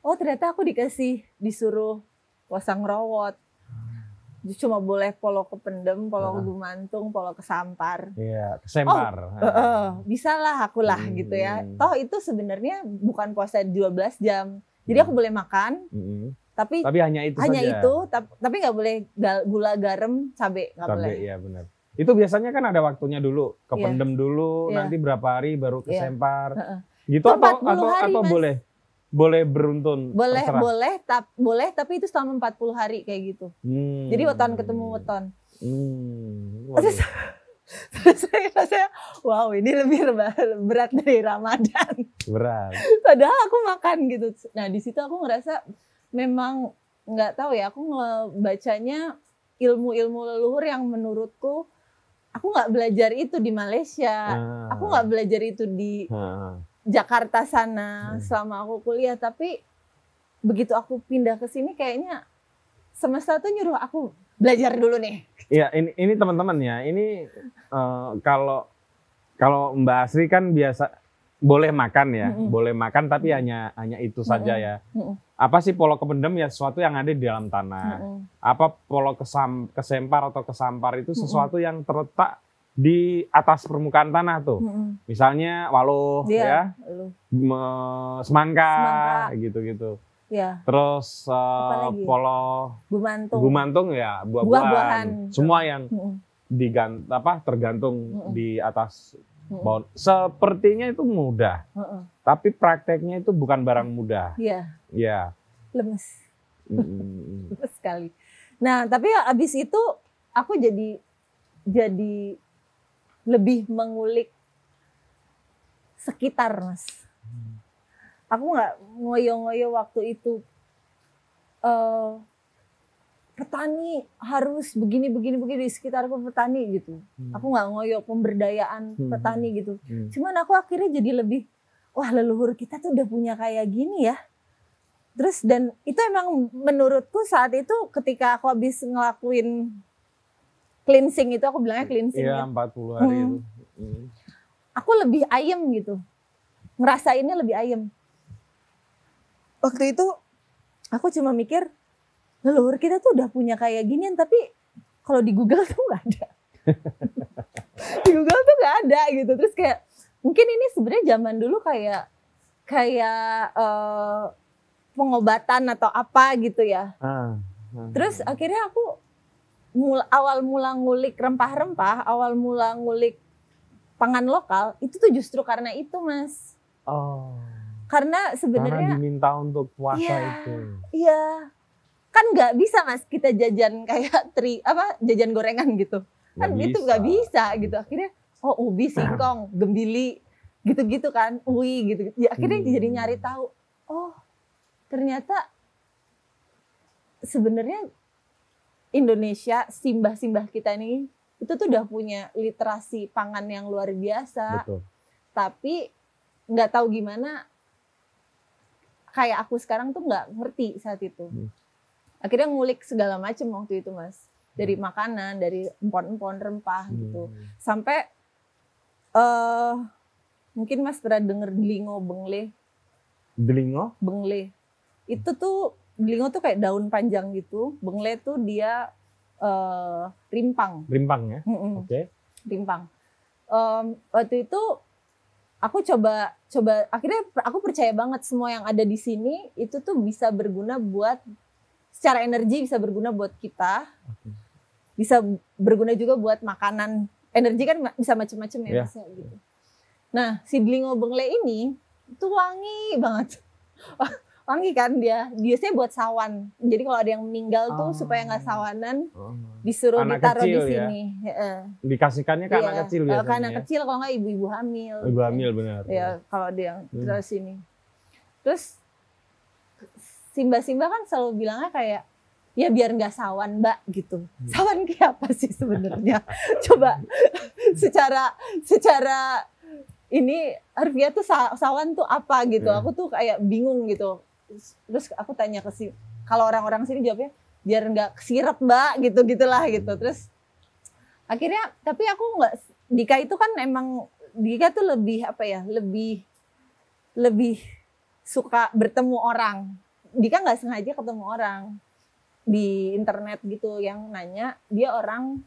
Oh ternyata aku dikasih disuruh puasa ngerowot. Cuma boleh polo ke Pendem, polo ke. Bumantung, polo ke Sampar. Iya, kesempar. Eh, eh, bisa lah aku lah Hmm. gitu ya. Toh itu sebenarnya bukan puasa 12 jam. Jadi aku boleh makan, Mm-mm. tapi Tapi hanya itu hanya saja. itu, tap- tapi nggak boleh gula garam, cabe nggak boleh. Cabai, iya benar. Itu biasanya kan ada waktunya dulu, ke Iya. pendem dulu, Iya. nanti berapa hari baru ke Iya. sempar. Heeh. Gitu Itu atau 40 atau hari, atau Mas. boleh boleh beruntun Boleh, terserah. boleh, tap, boleh, tapi itu selama 40 hari kayak gitu. Hmm. Jadi weton ketemu weton. Hmm. Terus, saya rasanya, wow ini lebih berat dari Ramadan. Berat. Padahal aku makan gitu. Nah di situ aku ngerasa memang nggak tahu ya. Aku ngebacanya ilmu-ilmu leluhur yang menurutku aku nggak belajar itu di Malaysia. Ah. Aku nggak belajar itu di Ah. Jakarta sana Hmm. selama aku kuliah. Tapi begitu aku pindah ke sini kayaknya semesta tuh nyuruh aku belajar dulu nih. Iya, ini ini teman-teman ya. Ini eh, kalau kalau Mbak Asri kan biasa boleh makan ya, Mm-mm. boleh makan tapi hanya hanya itu saja Mm-mm. ya. Mm-mm. Apa sih polo kependem ya sesuatu yang ada di dalam tanah. Mm-mm. Apa polo kesam, kesempar atau kesampar itu sesuatu yang terletak di atas permukaan tanah tuh. Mm-mm. Misalnya waluh Iya, ya, lu. me- semangka, Semangka. gitu-gitu. Ya, Terus Apalagi? polo bumantung. bumantung ya buah-buahan. Buah-buahan. Semua yang Mm-mm. digant apa tergantung Mm-mm. di atas pohon. Sepertinya itu mudah, Mm-mm. tapi prakteknya itu bukan barang mudah. Iya, Ya. lemes. Mm, *laughs* Lemes sekali. Nah, tapi abis itu aku jadi jadi lebih mengulik sekitar, Mas. Aku nggak ngoyo-ngoyo waktu itu. eh petani harus begini begini begini di sekitarku petani gitu. Aku nggak ngoyo pemberdayaan Hmm. petani gitu. Cuman aku akhirnya jadi lebih, wah leluhur kita tuh udah punya kayak gini ya. Terus dan itu emang menurutku saat itu ketika aku habis ngelakuin cleansing itu aku bilangnya cleansing Iya, ya. 40 hari Hmm. itu. Mm. Aku lebih ayem gitu. Ngerasainnya lebih ayem. Waktu itu aku cuma mikir leluhur kita tuh udah punya kayak ginian tapi kalau di Google tuh nggak ada. *laughs* di Google tuh nggak ada gitu. Terus kayak mungkin ini sebenarnya zaman dulu kayak kayak eh, pengobatan atau apa gitu ya. Ah, ah. Terus akhirnya aku mul- awal mula ngulik rempah-rempah, awal mula ngulik pangan lokal itu tuh justru karena itu mas. Oh. Karena Karena sebenarnya diminta untuk puasa Iya. itu. iya kan nggak bisa mas kita jajan kayak tri apa jajan gorengan gitu kan Nggak itu nggak bisa gitu akhirnya oh ubi *clears throat* singkong gembili gitu-gitu kan ui gitu ya akhirnya Hmm. jadi nyari tahu oh ternyata sebenarnya Indonesia simbah-simbah kita ini itu tuh udah punya literasi pangan yang luar biasa Betul. tapi nggak tahu gimana kayak aku sekarang tuh nggak ngerti saat itu Hmm. akhirnya ngulik segala macam waktu itu mas dari makanan dari empon-empon rempah gitu Hmm. sampai eh mungkin mas pernah denger delingo bengle Delingo? bengle itu tuh delingo tuh kayak daun panjang gitu bengle tuh dia eh rimpang Rimpang ya? Mm-mm Oke. rimpang. Em, waktu itu aku coba coba akhirnya aku percaya banget semua yang ada di sini itu tuh bisa berguna buat secara energi bisa berguna buat kita, Oke. bisa berguna juga buat makanan. Energi kan bisa macam-macam ya. Mas, ya, gitu. Nah, si delingo bengle ini itu wangi banget. *laughs* wangi kan dia. Biasanya buat sawan. Jadi kalau ada yang meninggal tuh Oh. supaya nggak sawanan Oh. disuruh Anak ditaruh di kecil ya? sini. Heeh. Dikasihkannya ke anak Iya, kecil eh, biasanya. Ke anak ya? kecil kalau nggak ibu-ibu hamil. Ibu hamil benar. Ya kalau dia yang Hmm. terus sini. Terus Simba-simba kan selalu bilangnya kayak ya biar nggak sawan mbak gitu. Hmm. Sawan kayak apa sih sebenarnya? *laughs* Coba secara secara ini harfiah tuh sa- sawan tuh apa gitu. Hmm. Aku tuh kayak bingung gitu. Terus aku tanya ke si kalau orang-orang sini jawabnya biar nggak kesirep mbak gitu gitulah gitu. Terus akhirnya tapi aku nggak Dika itu kan emang Dika tuh lebih apa ya lebih lebih suka bertemu orang Dika nggak sengaja ketemu orang di internet gitu yang nanya dia orang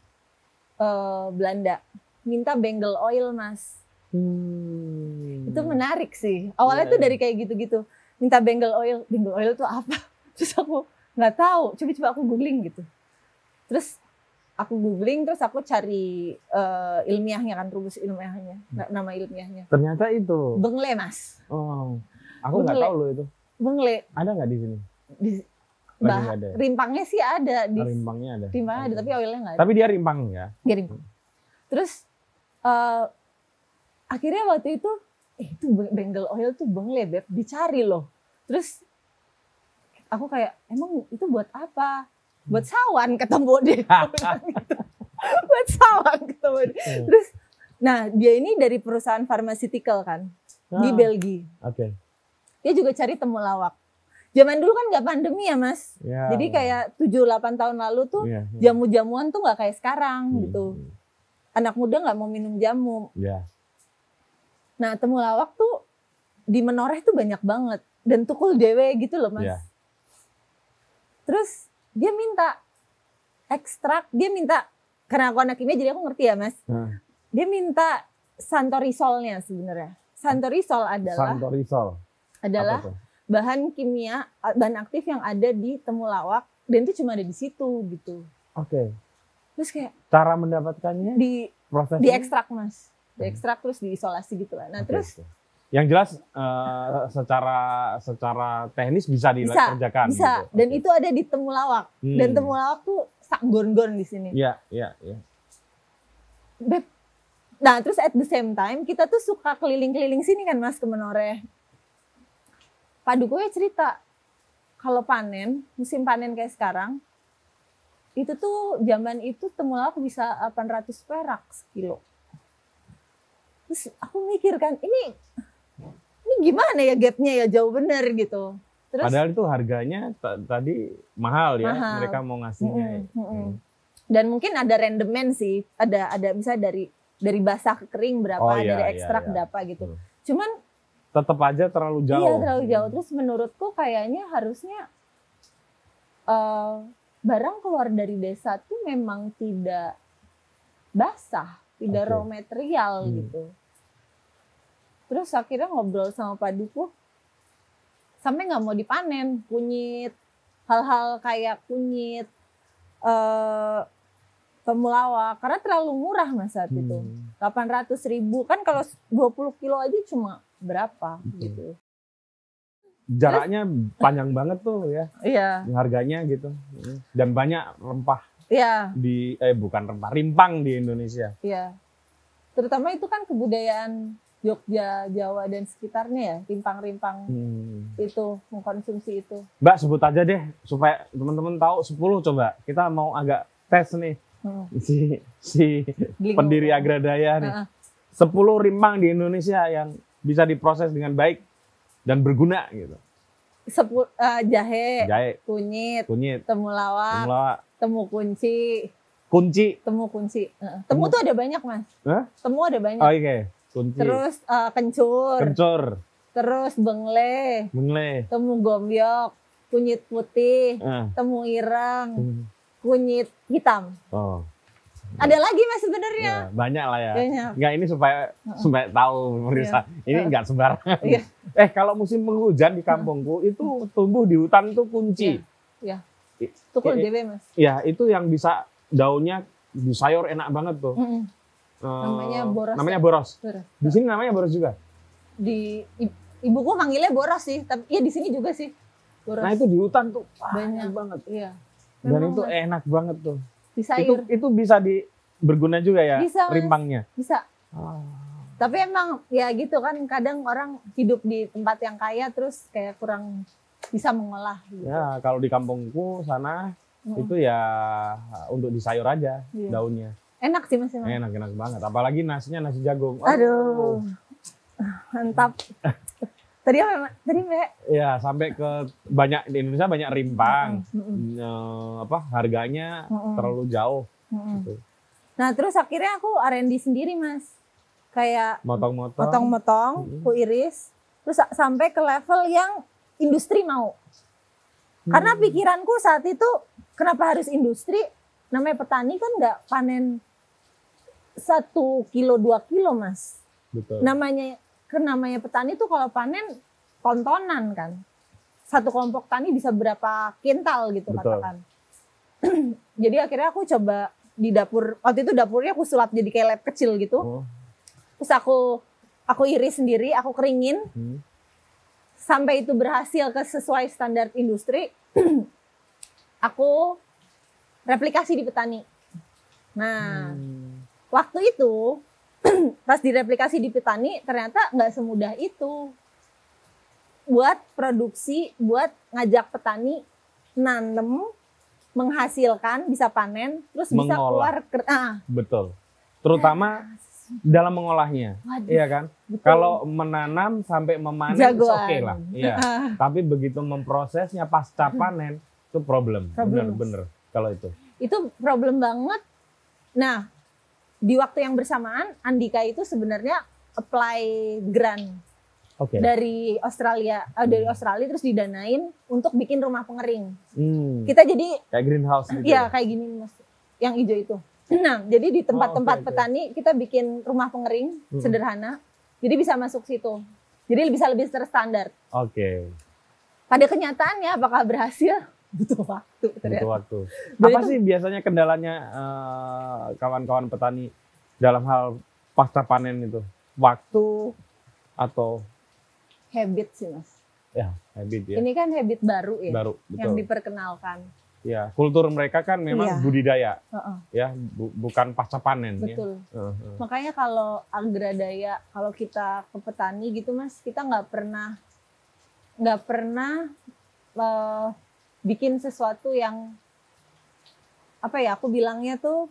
eh, Belanda minta bengal oil mas Hmm. itu menarik sih awalnya Iya, tuh iya. dari kayak gitu-gitu minta bengal oil bengal oil tuh apa *laughs* terus aku nggak tahu coba-coba aku googling gitu terus aku googling terus aku cari eh, ilmiahnya kan rumus ilmiahnya Hmm. nama ilmiahnya Ternyata itu. bengle mas Oh, aku nggak tahu loh itu. bengle Ada nggak di sini? di bah- ada. ya? rimpangnya sih ada di Rimpangnya ada. rimpangnya ada Oke. tapi oilnya nggak ada Tapi dia rimpang ya. Dia rimpang. terus eh, akhirnya waktu itu eh itu bengal oil tuh bengle beb dicari loh terus aku kayak emang itu buat apa *laughs* buat sawan ketemu dia Gitu. buat sawan ketemu dia Hmm. terus nah dia ini dari perusahaan pharmaceutical kan di Ah, Belgia Oke. dia juga cari temulawak zaman dulu kan nggak pandemi ya mas Ya. jadi kayak 7-8 tahun lalu tuh Iya, iya. jamu-jamuan tuh nggak kayak sekarang Hmm, gitu hmm. anak muda nggak mau minum jamu Ya. Nah temulawak tuh di menoreh tuh banyak banget. Dan tukul dewe gitu loh mas. Iya. terus dia minta ekstrak dia minta karena aku anak kimia jadi aku ngerti ya mas. Nah, dia minta santorisolnya sebenarnya. Santorisol adalah Santorisol. adalah bahan kimia bahan aktif yang ada di temulawak dan itu cuma ada di situ gitu. Oke. terus kayak Cara mendapatkannya? Di prosesnya? di ekstrak mas di ekstrak terus diisolasi gitu lah nah Oke, terus yang jelas eh, secara secara teknis bisa Bisa, dikerjakan. bisa gitu. dan itu ada di temulawak Hmm. dan temulawak tuh sak gon-gon di sini Iya, iya, iya. Beb. Nah, terus at the same time kita tuh suka keliling-keliling sini kan Mas ke Menoreh. Pak Dukoy cerita kalau panen, musim panen kayak sekarang, itu tuh zaman itu temulawak bisa 800 perak sekilo. Terus aku mikir kan, ini ini gimana ya gapnya ya jauh bener gitu. Terus Padahal itu harganya ta- tadi mahal ya. Mahal. Mereka mau ngasihnya. Mm-mm, mm-mm. dan mungkin ada randomen sih, ada ada misalnya dari dari basah ke kering berapa, Oh, iya, dari iya, ekstrak iya. berapa gitu. Hmm. Cuman Tetap aja terlalu jauh. Iya terlalu jauh. Terus menurutku kayaknya harusnya eh, barang keluar dari desa tuh memang tidak basah, tidak Oke. raw material Hmm. gitu. Terus akhirnya ngobrol sama Pak Duku, sampai nggak mau dipanen kunyit, hal-hal kayak kunyit, eh temulawak, karena terlalu murah mas saat itu. Hmm. 800 ribu kan kalau 20 kilo aja cuma berapa Betul. gitu. Jaraknya panjang banget tuh ya. Iya, Harganya gitu. Dan banyak rempah iya, di eh bukan rempah, rimpang di Indonesia. iya. Terutama itu kan kebudayaan Jogja, Jawa dan sekitarnya ya, rimpang-rimpang Hmm. itu mengkonsumsi itu. Mbak sebut aja deh supaya teman-teman tahu 10 coba. Kita mau agak tes nih Hmm. *laughs* si si Geli pendiri. Agradaya nih. Heeh. 10 rimpang di Indonesia yang bisa diproses dengan baik dan berguna gitu. Sepul, eh, jahe, Jahe, kunyit, kunyit, temulawak, temulawak, temu kunci, kunci. temu kunci. Temu Temu. tuh ada banyak mas. Hah? Temu ada banyak. Oh iya, kunci. Terus eh, kencur, kencur, terus bengle, mengle. temu gombyok, kunyit putih, Eh. temu ireng, Hmm. kunyit hitam. Oh, Ada lagi mas sebenarnya. ya, banyak lah ya. Banyak. Enggak ini supaya supaya tahu pemirsa. Ini Iya. enggak sembarangan. Iya. Eh kalau musim penghujan di kampungku itu tumbuh di hutan tuh kunci. Tukul Eh, eh. dewe mas. Ya, itu yang bisa daunnya di sayur enak banget tuh. Mm-mm. Eh, Namanya boros Namanya ya? boros. Boros. Di sini namanya boros juga. Di ibuku manggilnya boros sih, tapi ya di sini juga sih. Boros. Nah, itu di hutan tuh Banyak. enak banget. Iya. Dan Memang, itu Mas. enak banget tuh. di Itu itu bisa di berguna juga ya Bisa, rimpangnya. bisa. Ah. Tapi emang ya gitu kan kadang orang hidup di tempat yang kaya terus kayak kurang bisa mengolah gitu. Ya, kalau di kampungku sana Mm-mm. itu ya untuk di sayur aja Iya. daunnya. Enak sih Mas emang. Enak-enak banget. Apalagi nasinya nasi jagung. Aduh. Mantap. *laughs* Tadi apa? Tadi Mbak? Ya, sampai ke banyak di Indonesia banyak rimpang. Mm-mm. Eh, apa harganya Mm-mm. terlalu jauh Mm-mm. gitu. Nah terus akhirnya aku R&D sendiri Mas. Kayak Motong-motong. potong-potong, Mm-mm. ku iris, terus sa- sampai ke level yang industri mau. Karena Hmm. pikiranku saat itu kenapa harus industri? Namanya petani kan nggak panen satu kilo dua kilo mas. Betul. Namanya namanya petani tuh kalau panen tontonan kan. Satu kelompok tani bisa berapa kintal gitu Betul. katakan. *clears throat* jadi akhirnya aku coba di dapur waktu itu dapurnya aku sulap jadi kayak lab kecil gitu. Oh, Terus aku aku iris sendiri, aku keringin hmm. sampai itu berhasil ke sesuai standar industri. *clears throat* aku replikasi di petani. Nah, Hmm. Waktu itu *clears throat* pas direplikasi di petani ternyata nggak semudah itu buat produksi buat ngajak petani nanem menghasilkan bisa panen terus bisa Mengolah. keluar ke- ah, Betul. Terutama dalam mengolahnya, waduh, iya kan? betul. Kalau menanam sampai memanen oke lah, iya. *laughs* Ah, Tapi begitu memprosesnya pasca panen itu problem, Problem. bener-bener kalau itu. itu problem banget. Nah, di waktu yang bersamaan Andika itu sebenarnya apply grant Oke. dari Australia, eh, dari Australia terus didanain untuk bikin rumah pengering. Hmm, Kita jadi kayak greenhouse gitu. Iya ya? kayak gini mas, yang hijau itu. Nah, jadi di tempat-tempat Oh, oke. petani kita bikin rumah pengering Mm-mm. sederhana, jadi bisa masuk situ. Jadi bisa lebih terstandar. Oke, Pada kenyataannya apakah berhasil? Butuh waktu. butuh ternyata. waktu. Dan Apa sih biasanya kendalanya eh, kawan-kawan petani dalam hal pasca panen itu? Waktu atau habit sih mas. ya habit ya? Ini kan habit baru ya, Baru, yang betul. diperkenalkan. Ya, kultur mereka kan memang Iya. budidaya, Heeh, ya, bu- bukan pasca panen. Ya. betul. Heeh. Makanya kalau agradaya, kalau kita ke petani gitu mas, kita nggak pernah nggak pernah eh, bikin sesuatu yang apa ya? Aku bilangnya tuh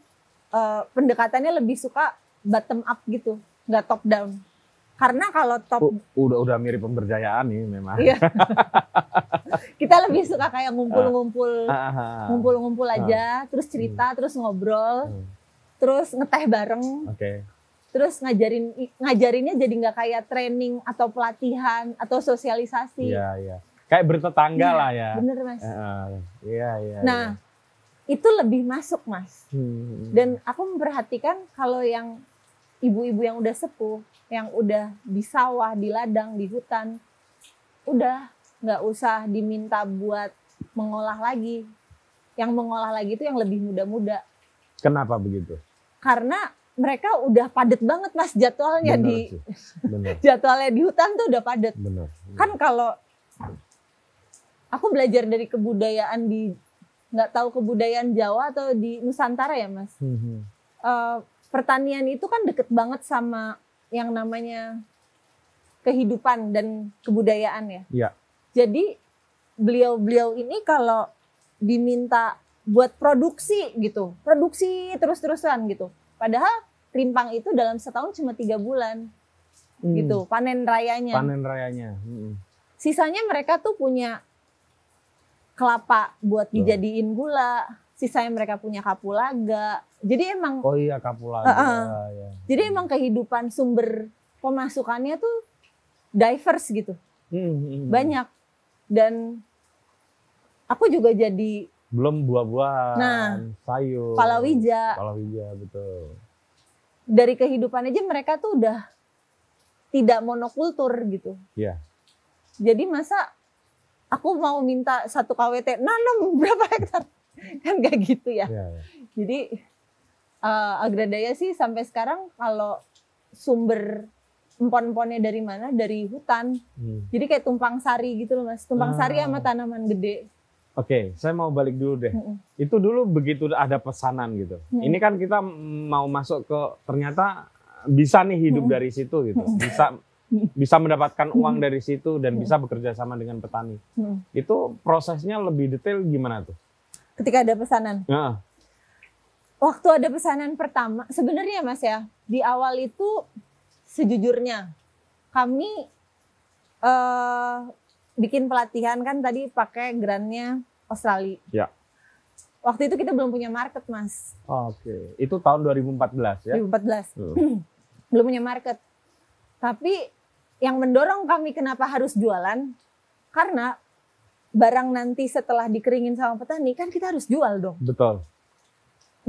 eh, pendekatannya lebih suka bottom up gitu, nggak top down. Karena kalau top U- udah udah mirip pemberdayaan nih memang. Iya. *laughs* kita lebih suka kayak ngumpul-ngumpul, Ah, ah. ngumpul-ngumpul aja, terus cerita, terus ngobrol, Hmm. terus ngeteh bareng, Oke. terus ngajarin ngajarinnya jadi nggak kayak training atau pelatihan atau sosialisasi. Iya, iya. Kayak bertetangga Iya, lah ya. Bener mas. Iya, iya. Nah itu lebih masuk mas. Hmm. Dan aku memperhatikan kalau yang ibu-ibu yang udah sepuh, yang udah di sawah, di ladang, di hutan, udah nggak usah diminta buat mengolah lagi. Yang mengolah lagi itu yang lebih muda-muda. kenapa begitu? Karena mereka udah padet banget mas jadwalnya Bener di. Bener, *laughs* jadwalnya di hutan tuh udah padet. bener. kan kalau aku belajar dari kebudayaan di nggak tahu kebudayaan Jawa atau di Nusantara ya mas Hmm. Eh, pertanian itu kan deket banget sama yang namanya kehidupan dan kebudayaan ya Iya. jadi beliau-beliau ini kalau diminta buat produksi gitu produksi terus-terusan gitu padahal rimpang itu dalam setahun cuma tiga bulan Hmm. gitu panen rayanya Panen rayanya. Hmm. sisanya mereka tuh punya kelapa buat dijadiin gula sisanya mereka punya kapulaga jadi emang Oh iya kapulaga. Heeh. ya. jadi emang kehidupan sumber pemasukannya tuh diverse gitu Hmm, hmm. banyak dan aku juga jadi Belum buah-buahan, Nah, sayur. palawija Palawija betul. dari kehidupan aja mereka tuh udah tidak monokultur gitu Iya. jadi masa aku mau minta satu KWT nanam berapa hektar *laughs* kan gak gitu ya Iya, iya. Jadi eh, agradaya sih sampai sekarang kalau sumber empon-emponnya dari mana? Dari hutan. Hmm. Jadi kayak tumpang sari gitu loh mas. Tumpang sari Ah. sama tanaman gede. Oke, saya mau balik dulu deh. Mm-mm. Itu dulu begitu ada pesanan gitu. Hmm. Ini kan kita mau masuk ke ternyata bisa nih hidup Hmm. dari situ gitu. Bisa bisa mendapatkan uang Hmm. dari situ dan Hmm. bisa bekerja sama dengan petani. Mm. Itu prosesnya lebih detail gimana tuh? Ketika ada pesanan. Nah, Waktu ada pesanan pertama, sebenarnya mas ya, di awal itu sejujurnya kami eh bikin pelatihan kan tadi pakai grantnya Australia. Ya. Waktu itu kita belum punya market mas, oke. Itu tahun 2014 ya. 2014. Hmm. *clears throat* belum punya market. Tapi yang mendorong kami kenapa harus jualan karena barang nanti setelah dikeringin sama petani kan kita harus jual dong. Betul.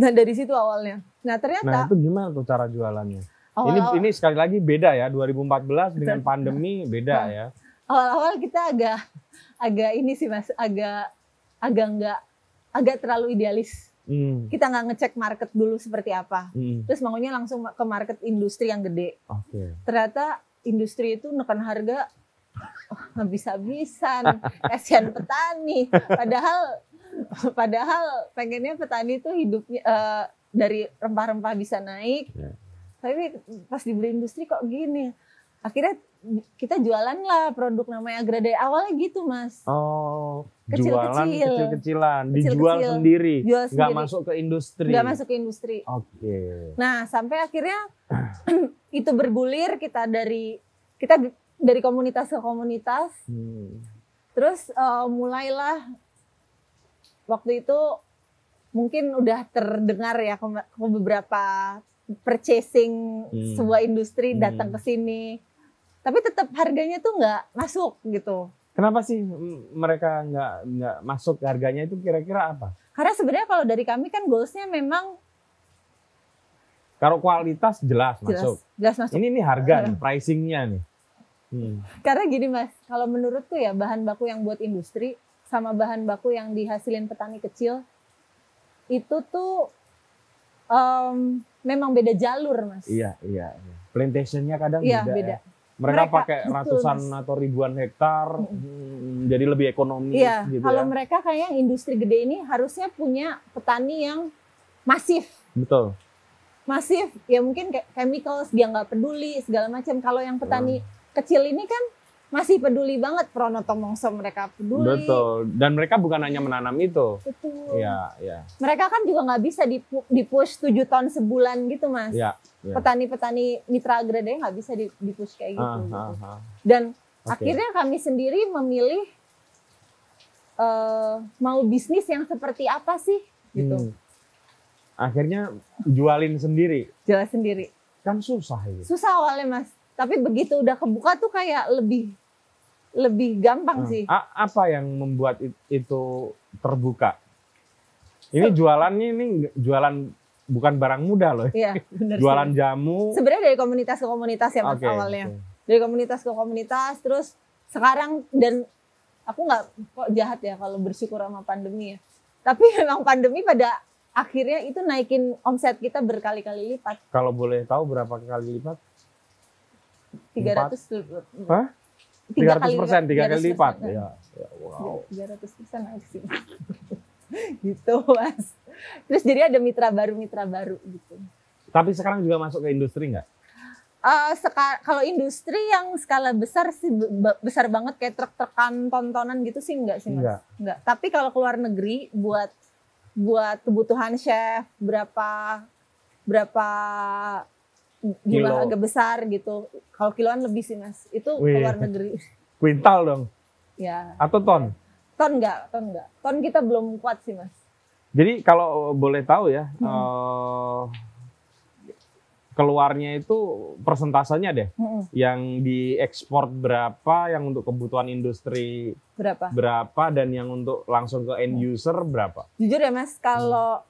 Nah dari situ awalnya. Nah Nah ternyata itu gimana tuh cara jualannya? Ini awal-awal ini sekali lagi beda ya 2014 dengan Betul. pandemi beda Nah. ya. awal-awal kita agak agak ini sih mas, agak agak nggak agak terlalu idealis. Hmm. Kita nggak ngecek market dulu seperti apa. Hmm. Terus maunya langsung ke market industri yang gede. Oke. Ternyata industri itu neken harga oh, habis-habisan, kasihan petani. Padahal padahal pengennya petani itu hidupnya eh, dari rempah-rempah bisa naik. Ya. Tapi pas dibeli industri kok gini. Akhirnya kita jualan lah produk namanya Agradaya. Awalnya gitu mas. Oh, Kecil-kecil. jualan kecil-kecilan, Kecil-kecil. dijual sendiri, Jual nggak sendiri. masuk ke industri. Nggak masuk ke industri. Oke. Nah, sampai akhirnya *clears throat* itu bergulir kita dari kita dari komunitas ke komunitas, Hmm. terus eh, mulailah waktu itu mungkin udah terdengar ya ke, ke beberapa purchasing Hmm. sebuah industri Hmm. datang ke sini. Tapi tetap harganya tuh nggak masuk gitu. Kenapa sih mereka nggak nggak masuk harganya itu kira-kira apa? Karena sebenarnya kalau dari kami kan goalsnya memang Kalau kualitas jelas, jelas masuk. jelas masuk. Ini nih harga nih, pricingnya nih. Hmm. Karena gini mas, kalau menurutku ya bahan baku yang buat industri sama bahan baku yang dihasilin petani kecil itu tuh em, memang beda jalur mas. Iya, iya. iya. Plantationnya kadang Iya, beda. beda. ya. Mereka, Mereka- pakai betul, ratusan Mas. atau ribuan hektar, hmm, jadi lebih ekonomis Iya, gitu kalau ya. mereka kayak industri gede ini harusnya punya petani yang masif, Betul. masif. Ya mungkin chemicals dia nggak peduli segala macam. Kalau yang petani Hmm. kecil ini kan masih peduli banget pronotomongso mereka peduli. Betul. Dan mereka bukan hanya menanam itu. Betul. Iya, iya. Mereka kan juga nggak bisa dipu- dipush 7 ton sebulan gitu mas. Iya. Iya. Petani-petani mitra agradaya nggak bisa di- dipush kayak gitu. Ah, gitu. ah, ah. Dan Oke. akhirnya kami sendiri memilih eh, mau bisnis yang seperti apa sih gitu. Hmm. Akhirnya jualin sendiri. Jelas sendiri. Kan susah itu. Susah awalnya mas. Tapi begitu udah kebuka tuh kayak lebih lebih gampang Hmm. sih. A- apa yang membuat it- itu terbuka? Ini jualannya ini jualan bukan barang mudah loh. Iya *laughs* benar. sih. Jualan jamu. Sebenarnya dari komunitas ke komunitas ya mas Oke, awalnya. oke. Dari komunitas ke komunitas terus sekarang dan aku nggak kok jahat ya kalau bersyukur sama pandemi ya. Tapi *laughs* memang pandemi pada akhirnya itu naikin omset kita berkali-kali lipat. Kalau boleh tahu berapa kali lipat? 300 Hah? tiga 300 persen, tiga kali lipat. Ya, ya, wow. 300 persen naik sih. *laughs* *laughs* gitu mas. Terus jadi ada mitra baru mitra baru gitu. Tapi sekarang juga masuk ke industri nggak? Eh, seka- kalau industri yang skala besar sih be- besar banget kayak truk-trukan tontonan gitu sih enggak sih mas. Enggak. Enggak. Tapi kalau keluar negeri buat buat kebutuhan chef berapa berapa jumlah agak besar gitu. Kalau kiloan lebih sih mas. Itu Wih. keluar negeri. Kuintal dong, ya atau ton? Ton enggak ton enggak. Ton kita belum kuat sih mas. Jadi kalau boleh tahu ya, Hmm. eh, keluarnya itu persentasenya deh. Mm-mm. Yang diekspor berapa, yang untuk kebutuhan industri Berapa? berapa, dan yang untuk langsung ke end Hmm. user berapa? Jujur ya mas, kalau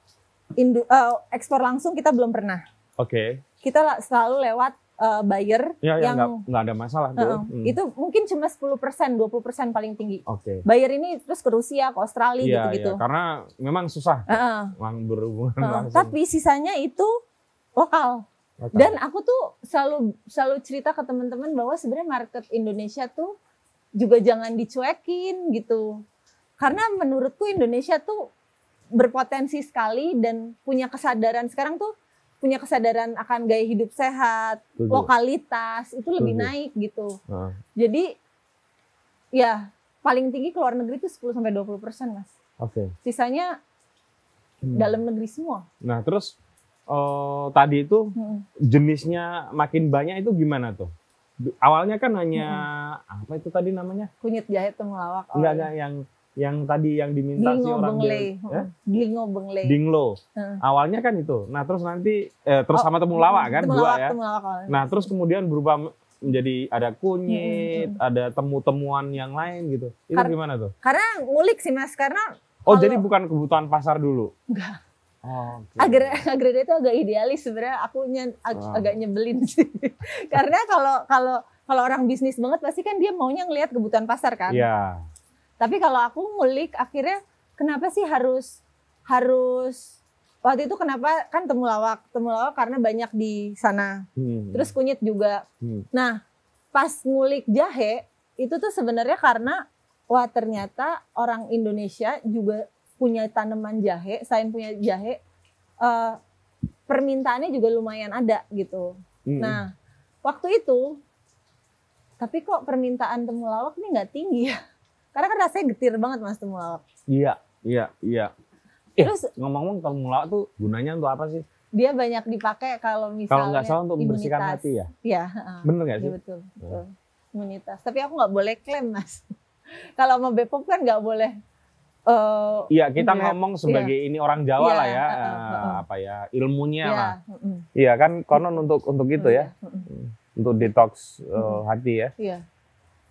indu- eh, ekspor langsung kita belum pernah. Oke, Kita la- selalu lewat eh, buyer ya, ya yang nggak ada masalah. Heeh. Hmm. itu mungkin cuma 10%, 20% paling tinggi. Oke. Buyer ini terus ke Rusia, ke Australia Iya, gitu-gitu. iya, karena memang susah Heeh, lang- berhubungan heeh. langsung. Tapi sisanya itu lokal. Dan aku tuh selalu selalu cerita ke teman-teman bahwa sebenarnya market Indonesia tuh juga jangan dicuekin gitu. Karena menurutku Indonesia tuh berpotensi sekali dan punya kesadaran sekarang tuh punya kesadaran akan gaya hidup sehat, Setuju. lokalitas itu lebih naik gitu. Heeh. Jadi ya paling tinggi ke luar negeri itu 10 sampai 20 persen mas. Oke. Sisanya Hmm. dalam negeri semua. Nah, terus eh, tadi itu Hmm. jenisnya makin banyak itu gimana tuh? Awalnya kan hanya apa itu tadi namanya? Kunyit jahe temulawak. Enggak enggak yang yang tadi yang diminta si Glingo orang bengle. ya? Glingo bengle. Dinglo. Heeh. Awalnya kan itu. Nah, terus nanti eh, terus Oh, sama temulawak kan temulawak, dua ya. temulawak awalnya. Nah, terus kemudian berubah menjadi ada kunyit, Hmm, ada temu-temuan yang lain gitu. Itu Kar- gimana tuh? Karena ngulik sih mas, karena Oh, kalau- jadi bukan kebutuhan pasar dulu? Enggak. Oh. Agra Agreda itu agak idealis sebenarnya aku ny- ag- Ah. agak nyebelin sih. *laughs* Karena kalau kalau kalau orang bisnis banget pasti kan dia maunya ngelihat kebutuhan pasar kan. Iya. Tapi kalau aku ngulik akhirnya kenapa sih harus harus waktu itu kenapa kan temulawak temulawak karena banyak di sana. Hmm. Terus kunyit juga. Hmm. Nah, pas ngulik jahe itu tuh sebenarnya karena wah ternyata orang Indonesia juga punya tanaman jahe, selain punya jahe eh, permintaannya juga lumayan ada gitu. Hmm. Nah, waktu itu tapi kok permintaan temulawak ini nggak tinggi ya? Karena kan rasanya getir banget mas temulawak. Iya, iya, iya. Eh, Terus Ngomong-ngomong temulawak tuh gunanya untuk apa sih? dia banyak dipakai kalau misalnya Kalau nggak salah untuk membersihkan imunitas. hati ya? Iya, heeh. Bener nggak Iya sih? betul, betul. Imunitas. Tapi aku nggak boleh klaim mas. *laughs* Kalau sama Bepom kan nggak boleh. eh Iya, kita Iya, ngomong sebagai ini orang Jawa Iya, lah ya, heeh, eh, heeh. apa ya, ilmunya ya, lah. mm-mm. Iya kan, konon untuk untuk itu ya, Mm-mm. untuk detox Mm. hati ya. Iya.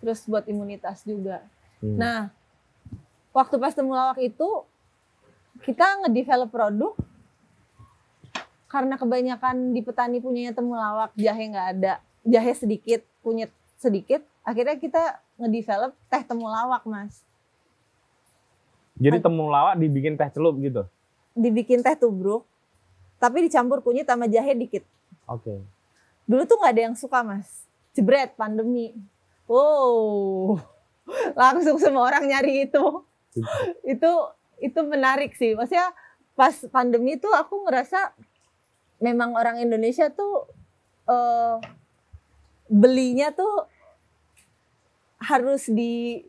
Terus buat imunitas juga. Hmm. Nah, waktu pas temulawak itu kita ngedevelop produk karena kebanyakan di petani punyanya temulawak, jahe nggak ada, jahe sedikit, kunyit sedikit, akhirnya kita ngedevelop teh temulawak, Mas. Jadi temulawak dibikin teh celup gitu. Dibikin teh tubruk, tapi dicampur kunyit sama jahe dikit. Oke. Dulu tuh nggak ada yang suka, Mas. Jebret pandemi. Wow. *laughs* Langsung semua orang nyari itu. itu itu menarik sih. Maksudnya pas pandemi tuh aku ngerasa memang orang Indonesia tuh eh, belinya tuh harus di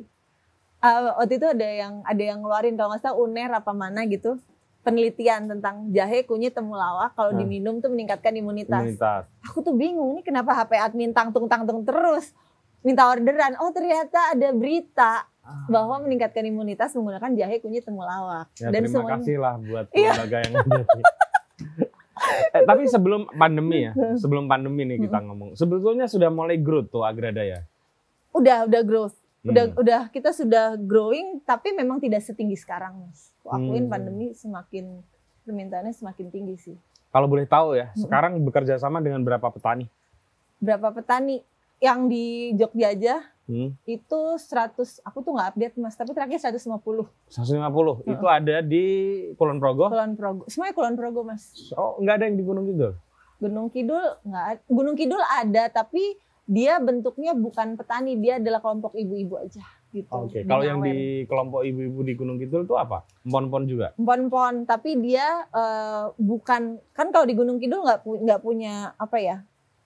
eh, waktu itu ada yang ada yang ngeluarin kalau nggak salah UNER apa mana gitu penelitian tentang jahe kunyit temulawak kalau Hmm. diminum tuh meningkatkan imunitas. Imunitas. Aku tuh bingung ini kenapa HP admin tangtung tangtung terus minta orderan. Oh ternyata ada berita Ah. bahwa meningkatkan imunitas menggunakan jahe kunyit temulawak. Ya, Dan terima semuanya kasih lah buat Iya. lembaga yang *laughs* eh, tapi sebelum pandemi ya, *laughs* sebelum pandemi nih kita ngomong. Sebetulnya sudah mulai growth tuh Agrada ya. udah udah growth. Udah Hmm. udah kita sudah growing tapi memang tidak setinggi sekarang, Mas. Aku akuin Hmm. pandemi semakin permintaannya semakin tinggi sih. Kalau boleh tahu ya, Hmm. sekarang bekerja sama dengan berapa petani? Berapa petani yang di Jogja aja Hmm. itu 100 aku tuh nggak update Mas, tapi terakhir 150 150. Itu ada di Kulon Progo. Kulon Progo. Semuanya Kulon Progo, Mas. Oh, nggak ada yang di Gunung Kidul. Gunung Kidul nggak Gunung Kidul ada tapi dia bentuknya bukan petani, dia adalah kelompok ibu-ibu aja gitu. Oke, kalau yang di kelompok ibu-ibu di Gunung Kidul itu apa? Empon-empon juga. pon-pon, tapi dia eh, bukan kan kalau di Gunung Kidul nggak nggak punya apa ya?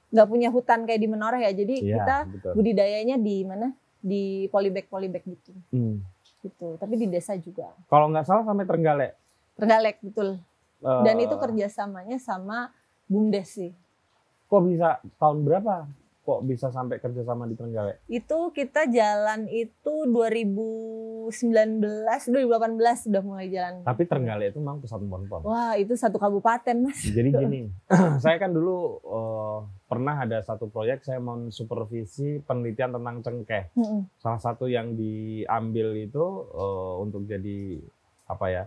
Nggak punya hutan kayak di Menoreh ya. Jadi Iya, kita betul. budidayanya di mana? Di polybag polybag gitu. Hmm. Gitu. Tapi di desa juga. Kalau nggak salah sampai Trenggalek. Trenggalek betul. Dan Eh, itu kerjasamanya sama BUMDes sih. Kok bisa tahun berapa? Kok bisa sampai kerjasama di Trenggalek? Itu kita jalan itu 2019, 2018 sudah mulai jalan. Tapi Trenggalek itu memang pusat empon-empon. Wah, itu satu kabupaten, Mas. Jadi *laughs* gini, *clears throat* saya kan dulu eh, pernah ada satu proyek saya mau supervisi penelitian tentang cengkeh. Mm-mm. Salah satu yang diambil itu eh, untuk jadi apa ya?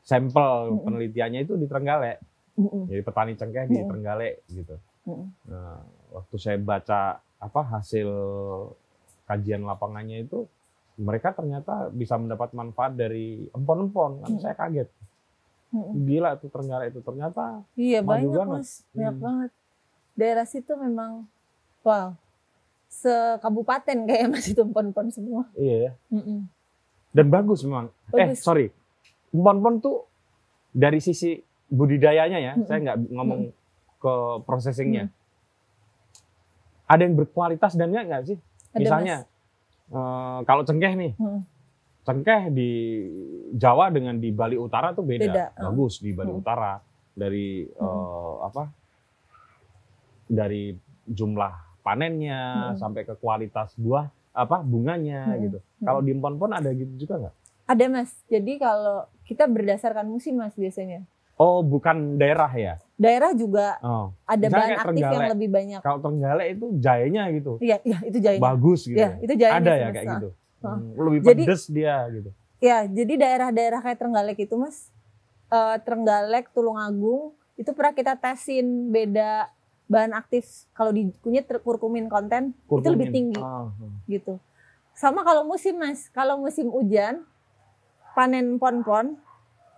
Sampel Mm-mm. penelitiannya itu di Trenggalek. Mm-mm. Jadi petani cengkeh di Mm-mm. Trenggalek gitu. Mm-mm. Nah, waktu saya baca apa hasil kajian lapangannya itu mereka ternyata bisa mendapat manfaat dari empon-empon. Kan Mm. saya kaget. Mm-mm. Gila tuh Trenggalek itu ternyata Iya banyak banget. mas, banyak Hmm. banget. Daerah situ memang, wow, sekabupaten kayak masih tumpon-pon semua. iya ya. Mm-mm. Dan bagus memang. Eh Bagus. sorry, empon-empon tuh dari sisi budidayanya ya, Mm-mm. saya nggak ngomong ke processingnya. Mm. Ada yang berkualitas dan nggak nggak sih? Ada, Misalnya eh, kalau cengkeh nih, Mm. cengkeh di Jawa dengan di Bali Utara tuh beda. Beda, uh. Bagus di Bali Mm. Utara dari eh, apa? Dari jumlah panennya Mm. sampai ke kualitas buah apa bunganya Mm. gitu. Kalau di empon-empon ada gitu juga nggak? Ada mas, jadi kalau kita berdasarkan musim mas biasanya. Oh, bukan daerah ya? Daerah juga Oh. ada Misalnya bahan aktif yang lebih banyak. Kalau Trenggalek itu jahenya gitu. Iya, iya itu jahenya. Bagus gitu. Iya, itu jahenya Ada ya kayak gitu. Hmm, lebih Jadi- pedes dia gitu. Ya, jadi daerah-daerah kayak Trenggalek itu mas, eh, Trenggalek, Tulungagung itu pernah kita tesin beda bahan aktif. Kalau di kunyit kurkumin konten itu lebih Kurkumin. tinggi Ah, ah. gitu. Sama kalau musim mas, kalau musim hujan panen pon-pon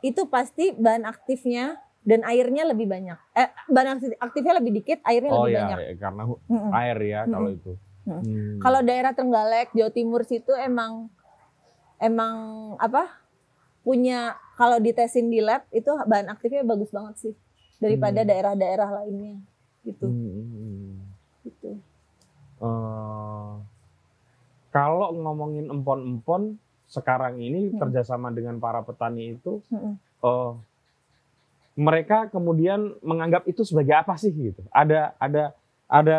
itu pasti bahan aktifnya dan airnya lebih banyak. Eh, bahan aktif- aktifnya lebih dikit, airnya Oh lebih ya, banyak. ya, karena Mm-mm. air ya kalau Mm-mm. itu. Mm. Hmm. Kalau daerah Trenggalek, Jawa Timur situ emang emang apa? punya kalau ditesin di lab itu bahan aktifnya bagus banget sih daripada Hmm. daerah-daerah lainnya gitu. Hmm, hmm, hmm. gitu. Eh, kalau ngomongin empon-empon sekarang ini Hmm. kerjasama dengan para petani itu, Mm-mm. eh, mereka kemudian menganggap itu sebagai apa sih gitu? Ada ada ada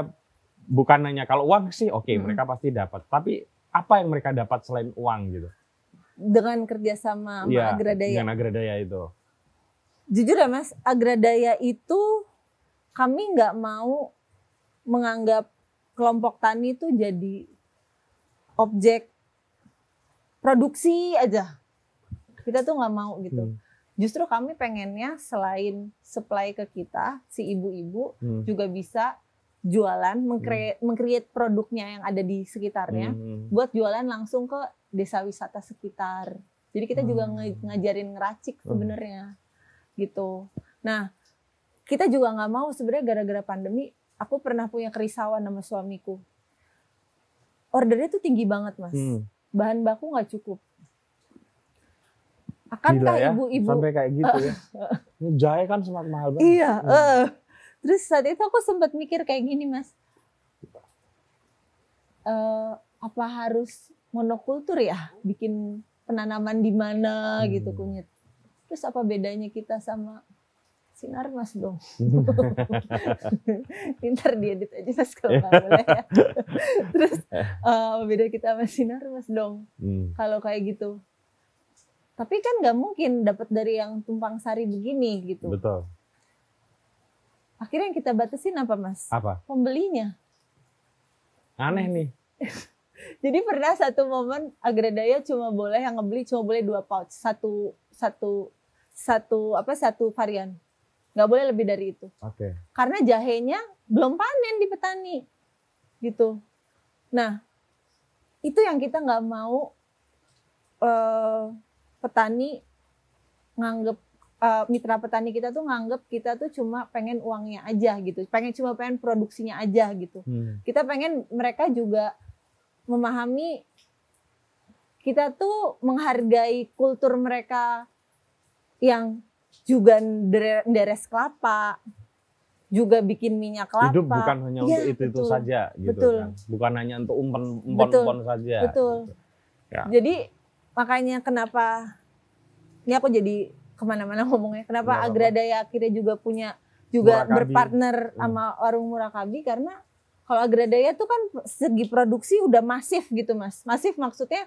bukan hanya kalau uang sih oke Hmm. mereka pasti dapat, tapi apa yang mereka dapat selain uang gitu? Dengan kerjasama sama Iya, Agradaya. dengan Agradaya itu. Jujur ya Mas, Agradaya itu kami nggak mau menganggap kelompok tani itu jadi objek produksi aja. Kita tuh nggak mau gitu. Hmm, Justru kami pengennya selain supply ke kita, si ibu-ibu hmm, juga bisa jualan, mengcreate, mengcreate produknya yang ada di sekitarnya, hmm, buat jualan langsung ke desa wisata sekitar. Jadi kita juga Hmm. nge- ngajarin ngeracik Hmm. sebenarnya, gitu. Nah, kita juga nggak mau sebenarnya gara-gara pandemi, aku pernah punya kerisauan sama suamiku. Ordernya tuh tinggi banget mas, hmm. bahan baku nggak cukup. Akankah ya, ibu-ibu sampai kayak gitu ya. *laughs* Ini jahe kan semakin mahal banget. Iya, Hmm. eh. terus saat itu aku sempat mikir kayak gini mas, Eh, apa harus monokultur ya, bikin penanaman di mana gitu Hmm. kunyit. Terus apa bedanya kita sama sinar mas dong? *laughs* Pintar diedit aja mas kalau nggak boleh ya. *laughs* Terus eh, apa beda kita sama sinar mas dong? Hmm. Kalau kayak gitu. Tapi kan nggak mungkin dapat dari yang tumpang sari begini gitu. Betul. Akhirnya yang kita batasin apa mas? Apa? Pembelinya. Aneh nih. *laughs* Jadi pernah satu momen Agradaya cuma boleh yang ngebeli cuma boleh dua pouch, satu satu satu apa satu varian, nggak boleh lebih dari itu. Oke. Karena jahenya belum panen di petani, gitu. Nah itu yang kita nggak mau eh, petani nganggep eh, mitra petani kita tuh nganggep kita tuh cuma pengen uangnya aja gitu, pengen cuma pengen produksinya aja gitu Hmm. kita pengen mereka juga memahami kita tuh menghargai kultur mereka yang juga nderes kelapa, juga bikin minyak kelapa. Hidup bukan hanya Iya, untuk itu itu saja gitu Betul. kan. Bukan hanya untuk umpan Betul. umpan-umpan saja. Betul. gitu. Ya. Jadi makanya kenapa ini aku jadi ke mana-mana *laughs* ngomongnya. Kenapa apa-apa. Agradaya akhirnya juga punya juga Murakabi. berpartner Hmm. sama warung Murakabi karena kalau Agradaya tuh kan segi produksi udah masif gitu mas. Masif maksudnya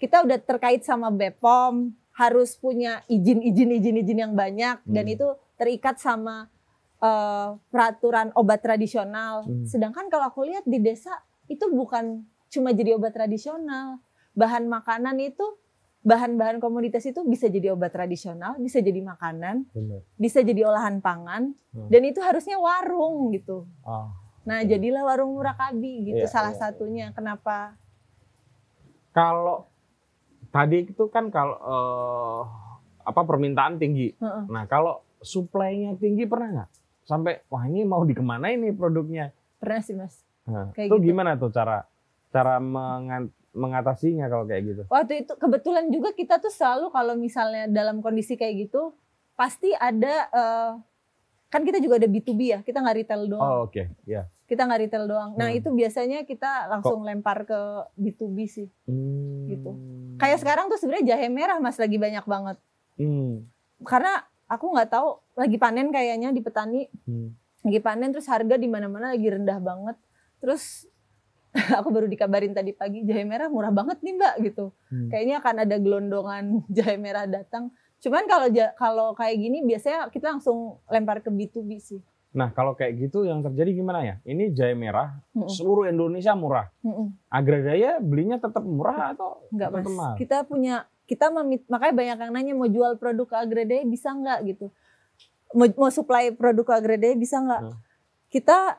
kita udah terkait sama BPOM, harus punya izin-izin izin-izin yang banyak dan Hmm. itu terikat sama eh, peraturan obat tradisional. Hmm. Sedangkan kalau aku lihat di desa itu bukan cuma jadi obat tradisional, bahan makanan itu bahan-bahan komoditas itu bisa jadi obat tradisional, bisa jadi makanan, Benar. bisa jadi olahan pangan, Hmm. dan itu harusnya warung gitu. Ah. Nah, Oke. jadilah warung Murakabi gitu Iya, salah iya, satunya. Kenapa? Kalau tadi itu kan kalau eh, apa permintaan tinggi. Heeh. Nah, kalau supply-nya tinggi pernah nggak? Sampai wah ini mau dikemana ini produknya? Pernah sih mas. Nah, Kayak itu gitu. gimana tuh cara cara mengan- mengatasinya kalau kayak gitu? Waktu itu kebetulan juga kita tuh selalu kalau misalnya dalam kondisi kayak gitu pasti ada eh, kan kita juga ada B2B ya, kita nggak retail doang. Oh, oke. Ya. Kita nggak retail doang. Nah, Hmm. itu biasanya kita langsung lempar ke B2B sih. Hmm. Gitu. Kayak sekarang tuh sebenarnya jahe merah Mas lagi banyak banget. Hmm. Karena aku nggak tahu lagi panen kayaknya di petani Hmm. lagi panen terus harga di mana-mana lagi rendah banget. Terus *laughs* aku baru dikabarin tadi pagi jahe merah murah banget nih Mbak gitu. Hmm. Kayaknya akan ada gelondongan *laughs* jahe merah datang. Cuman kalau kalau kayak gini biasanya kita langsung lempar ke B2B sih. Nah, kalau kayak gitu yang terjadi gimana ya? Ini Jaya Merah, Mm-mm. seluruh Indonesia murah. Mm-mm. Agradaya belinya tetap murah atau Enggak tetap mas. mahal? Kita punya kita memit, makanya banyak yang nanya mau jual produk ke Agradaya bisa nggak gitu. Mau, mau supply produk ke Agradaya bisa nggak? Hmm. Kita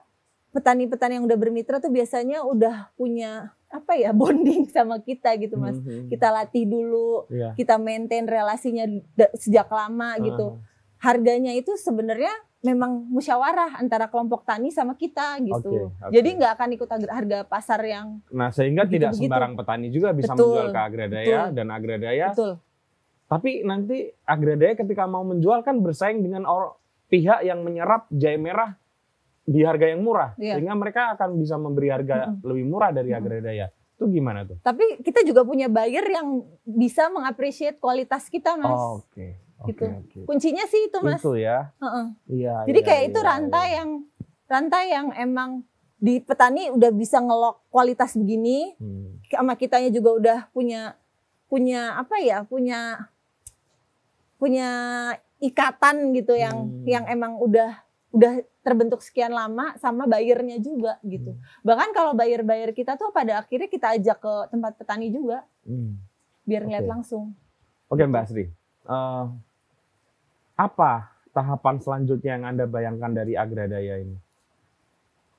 petani-petani yang udah bermitra tuh biasanya udah punya apa ya *laughs* bonding sama kita gitu mas. Mhm. Kita latih dulu, Iya. kita maintain relasinya sejak lama gitu. Ah, Harganya itu sebenarnya memang musyawarah antara kelompok tani sama kita gitu. Oke, oke. Jadi nggak akan ikut harga pasar yang Nah, sehingga Begitu- tidak sembarang petani juga bisa Betul, menjual ke Agradaya betul. dan Agradaya. betul. Tapi nanti Agradaya ketika mau menjual kan bersaing dengan or- pihak yang menyerap Jaya Merah di harga yang murah, Iya. sehingga mereka akan bisa memberi harga Mm-mm. lebih murah dari. Agradaya. Itu gimana tuh? Tapi kita juga punya buyer yang bisa mengapresiasi kualitas kita, Mas. Oh, Oke, oke, Gitu. oke. Kuncinya sih itu, Mas. Itu ya. Heeh. Iya. Jadi iya, kayak itu iya, rantai iya. yang rantai yang emang di petani udah bisa ngelok kualitas begini, Hmm. sama kitanya juga udah punya punya apa ya? Punya punya ikatan gitu yang Hmm. yang emang udah udah terbentuk sekian lama sama bayarnya juga gitu. Bahkan kalau bayar-bayar kita tuh pada akhirnya kita ajak ke tempat petani juga Hmm. biar ngeliat Oke. langsung. Oke Mbak Sri, Eh, apa tahapan selanjutnya yang Anda bayangkan dari Agradaya ini?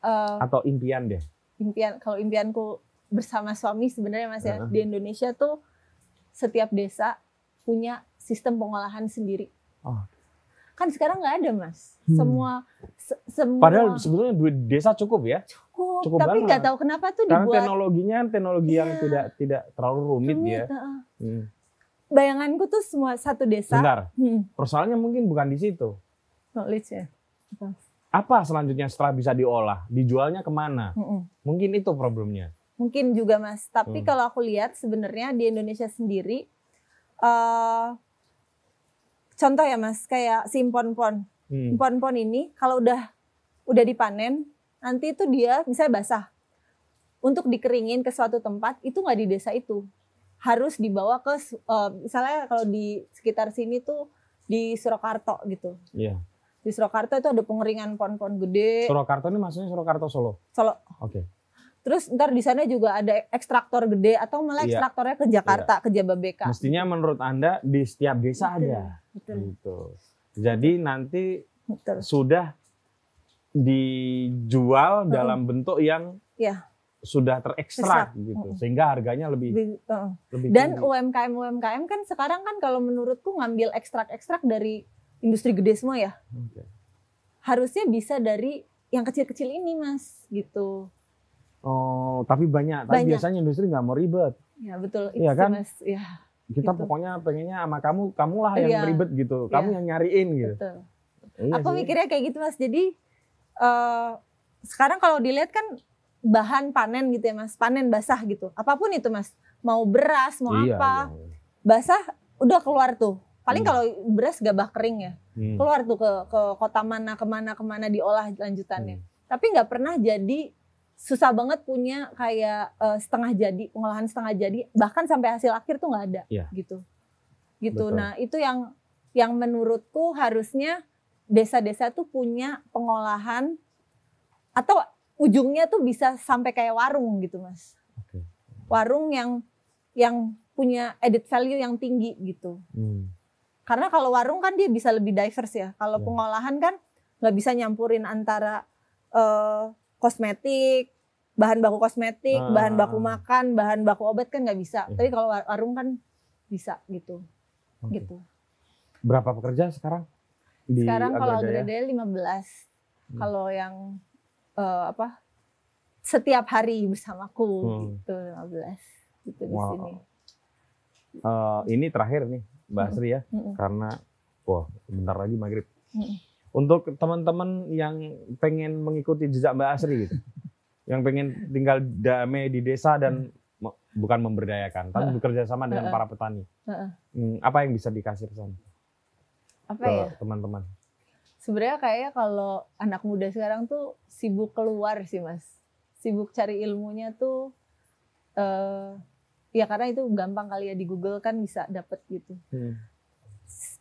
Eh, Atau impian deh? impian kalau impianku bersama suami sebenarnya Mas ya Heeh. di Indonesia tuh setiap desa punya sistem pengolahan sendiri. Oh. Kan sekarang nggak ada Mas. Hmm. Semua se- semua Padahal sebetulnya duit desa cukup ya, cukup, cukup tapi nggak tahu kenapa tuh karena dibuat teknologinya teknologi yang Iya. tidak tidak terlalu rumit, rumit, ya. heeh. Hmm. Bayanganku tuh semua satu desa. Sebentar, Hmm, persoalannya mungkin bukan di situ. knowledge ya. Apa selanjutnya setelah bisa diolah? Dijualnya ke mana? Mm-mm. Mungkin itu problemnya. Mungkin juga Mas. Tapi Hmm. kalau aku lihat sebenarnya di Indonesia sendiri eh contoh ya Mas, kayak si pon-pon. Hmm. Pon-pon ini kalau udah udah dipanen, nanti itu dia misalnya basah. Untuk dikeringin ke suatu tempat itu nggak di desa itu. Harus dibawa ke eh, misalnya kalau di sekitar sini tuh di Surakarta gitu. Iya. Di Surakarta itu ada pengeringan pon-pon gede. Surakarta ini maksudnya Surakarta Solo. Solo. Oke. Terus ntar di sana juga ada ekstraktor gede atau malah Iya. ekstraktornya ke Jakarta, ke Jababeka. Mestinya menurut Anda di setiap desa Betul. ada. Betul. Gitu. Jadi nanti Betul. sudah dijual Mm-mm. dalam bentuk yang Iya. sudah terekstrak Ekstrak. gitu, sehingga harganya lebih lebih Dan tinggi. UMKM UMKM kan sekarang kan kalau menurutku ngambil ekstrak-ekstrak dari industri gede semua ya. Oke. Harusnya bisa dari yang kecil-kecil ini mas gitu. Oh, tapi banyak. Tapi Banyak. biasanya industri nggak mau ribet. Ya betul Iya kan? mas. Ya Kita Gitu. pokoknya pengennya sama kamu, kamulah yang Iya. ribet gitu. Kamu Iya. yang nyariin gitu. betul. Iya Aku sih. mikirnya kayak gitu mas. Jadi eh sekarang kalau dilihat kan bahan panen gitu ya mas, panen basah gitu. Apa pun itu mas, mau beras, mau Iya, apa, iya. basah udah keluar tuh. Paling Hmm. kalau beras gabah kering ya, Hmm. keluar tuh ke ke kota mana ke mana ke mana diolah lanjutannya. Hmm. Tapi nggak pernah jadi susah banget punya kayak eh, setengah jadi pengolahan setengah jadi bahkan sampai hasil akhir tuh nggak ada Iya. gitu gitu Betul. nah itu yang yang menurutku harusnya desa-desa tuh punya pengolahan atau ujungnya tuh bisa sampai kayak warung gitu mas Oke. warung yang yang punya added value yang tinggi gitu Hmm. karena kalau warung kan dia bisa lebih diverse ya. Kalau Ya. pengolahan kan nggak bisa nyampurin antara eh, kosmetik, bahan baku kosmetik, Ah. bahan baku makan, bahan baku obat kan nggak bisa. Ya. Tapi kalau war- warung kan bisa gitu. Oke. Gitu. Berapa pekerja sekarang? Di Sekarang kalau? Agradaya 15. Hmm. Kalau yang eh, apa? Setiap hari bersamaku Hmm. gitu 15 gitu di Wow. sini. Eh, ini terakhir nih, Mbak Hmm. Sri ya, Mm-mm. karena wah bentar lagi maghrib. Mm-mm. Untuk teman-teman yang pengen mengikuti jejak Mbak Asri gitu, *laughs* yang pengen tinggal damai di desa dan me- bukan memberdayakan, tapi Heeh. bekerja sama dengan Heeh. para petani. Heeh. Hmm, apa yang bisa dikasih pesan Apa ke ya? teman-teman? sebenarnya kayaknya kalau anak muda sekarang tuh sibuk keluar sih mas sibuk cari ilmunya tuh eh ya karena itu gampang kali ya di Google kan bisa dapet gitu Hmm.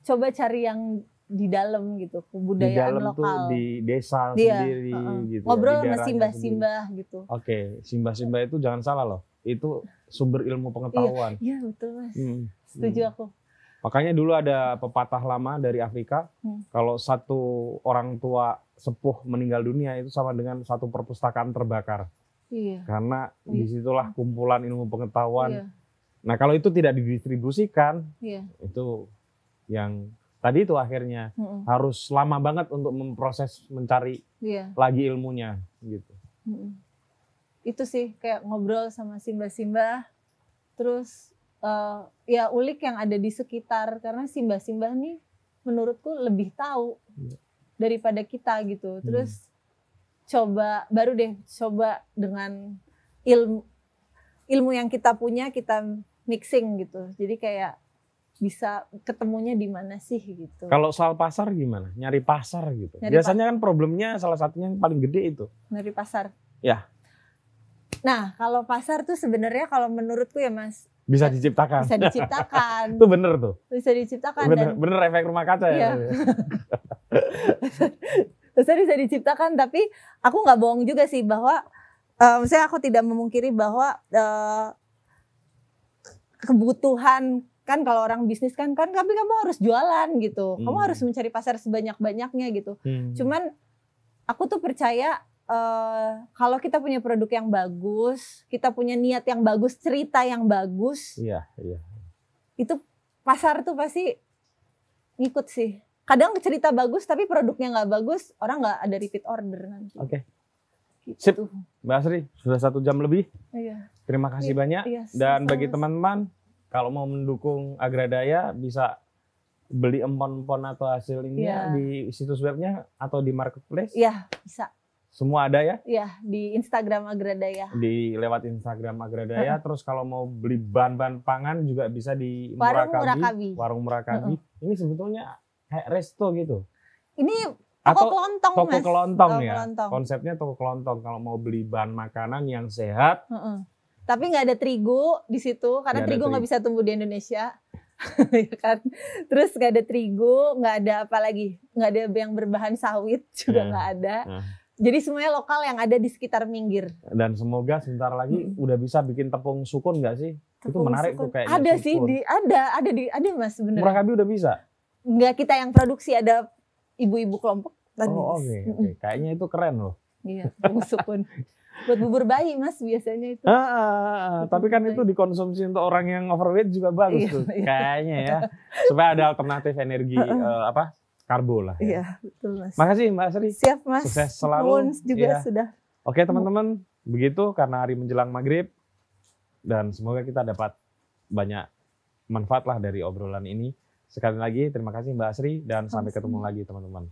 coba cari yang di dalam gitu di kebudayaan dalam tuh lokal di desa Iya, sendiri heeh. gitu. ya, ngobrol di sama simbah-simbah gitu. Oke, simbah-simbah itu jangan salah loh. Itu sumber ilmu pengetahuan. iya betul mas Hmm. setuju Hmm. aku Makanya dulu ada pepatah lama dari Afrika, Hmm. kalau satu orang tua sepuh meninggal dunia itu sama dengan satu perpustakaan terbakar. iya Karena Iya. di situlah kumpulan ilmu pengetahuan. iya Nah kalau itu tidak didistribusikan, iya itu yang tadi itu akhirnya Mm-mm. harus lama banget untuk memproses mencari iya lagi ilmunya gitu. Mm-mm. itu sih kayak ngobrol sama simbah-simbah terus eh, ya ulik yang ada di sekitar karena simbah-simbah nih menurutku lebih tahu Iya. daripada kita gitu terus coba baru deh coba dengan ilmu ilmu yang kita punya kita mixing gitu jadi kayak bisa ketemunya di mana sih gitu Kalau soal pasar gimana? Nyari pasar gitu. Nyari Biasanya kan problemnya salah satunya yang paling gede itu. dari pasar Ya. nah kalau pasar tuh sebenarnya kalau menurutku ya mas Bisa diciptakan. bisa diciptakan *laughs* itu bener tuh. bisa diciptakan Bener, dan bener efek rumah kaca ya. Iya. *laughs* bisa bisa diciptakan tapi aku nggak bohong juga sih bahwa eh maksudnya aku tidak memungkiri bahwa eh, kebutuhan kan kalau orang bisnis kan kan tapi kamu harus jualan gitu kamu Hmm. harus mencari pasar sebanyak banyaknya gitu Hmm. cuman aku tuh percaya eh, kalau kita punya produk yang bagus kita punya niat yang bagus cerita yang bagus Iya, iya. itu pasar tuh pasti ngikut sih. Kadang cerita bagus tapi produknya nggak bagus, orang nggak ada repeat order nanti. Oke. Gitu. Sip. Mbak Asri, sudah satu jam lebih. Iya. Terima kasih Iya, banyak. iya, Dan bagi teman-teman, kalau mau mendukung Agradaya bisa beli empon-empon atau hasil ini Iya. di situs webnya atau di marketplace. Iya bisa. Semua ada ya Iya di Instagram Agradaya. di lewat Instagram Agradaya. Terus kalau mau beli bahan-bahan pangan juga bisa di Warung Murakabi. Murakabi. Warung Murakabi. Ini sebetulnya kayak resto gitu. Ini toko Atau kelontong toko mas. kelontong Toko ya. kelontong. Konsepnya toko kelontong. Kalau mau beli bahan makanan yang sehat. Tapi nggak ada terigu di situ karena ada terigu nggak bisa tumbuh di Indonesia. *laughs* Ya kan? Terus nggak ada terigu, nggak ada apa lagi, nggak ada yang berbahan sawit *laughs* juga Iya. nggak ada. Nah. Jadi semuanya lokal yang ada di sekitar minggir. dan semoga sebentar lagi Mm. udah bisa bikin tepung sukun nggak sih? itu Tepung menarik sukun. tuh kayaknya. Ada sih sukun. di ada ada di ada mas sebenarnya. Murakabi udah bisa. Nggak kita yang produksi ada ibu-ibu kelompok tadi. Oh oke, Mm-mm. oke. Kayaknya itu keren loh. Iya, tepung sukun. *laughs* Buat bubur bayi mas biasanya itu. Ah, ah, ah, tapi kan itu dikonsumsi untuk orang yang overweight juga bagus Iya, tuh. iya. Kayaknya ya. Supaya ada alternatif energi *laughs* eh, apa? Karbo lah. ya. Iya betul mas. Makasih Mbak Sri. Siap mas. Sukses selalu. Nuhun juga Iya. sudah. Oke teman-teman, begitu karena hari menjelang maghrib dan semoga kita dapat banyak manfaat lah dari obrolan ini. Sekali lagi terima kasih Mbak Asri dan sampai ketemu lagi teman-teman.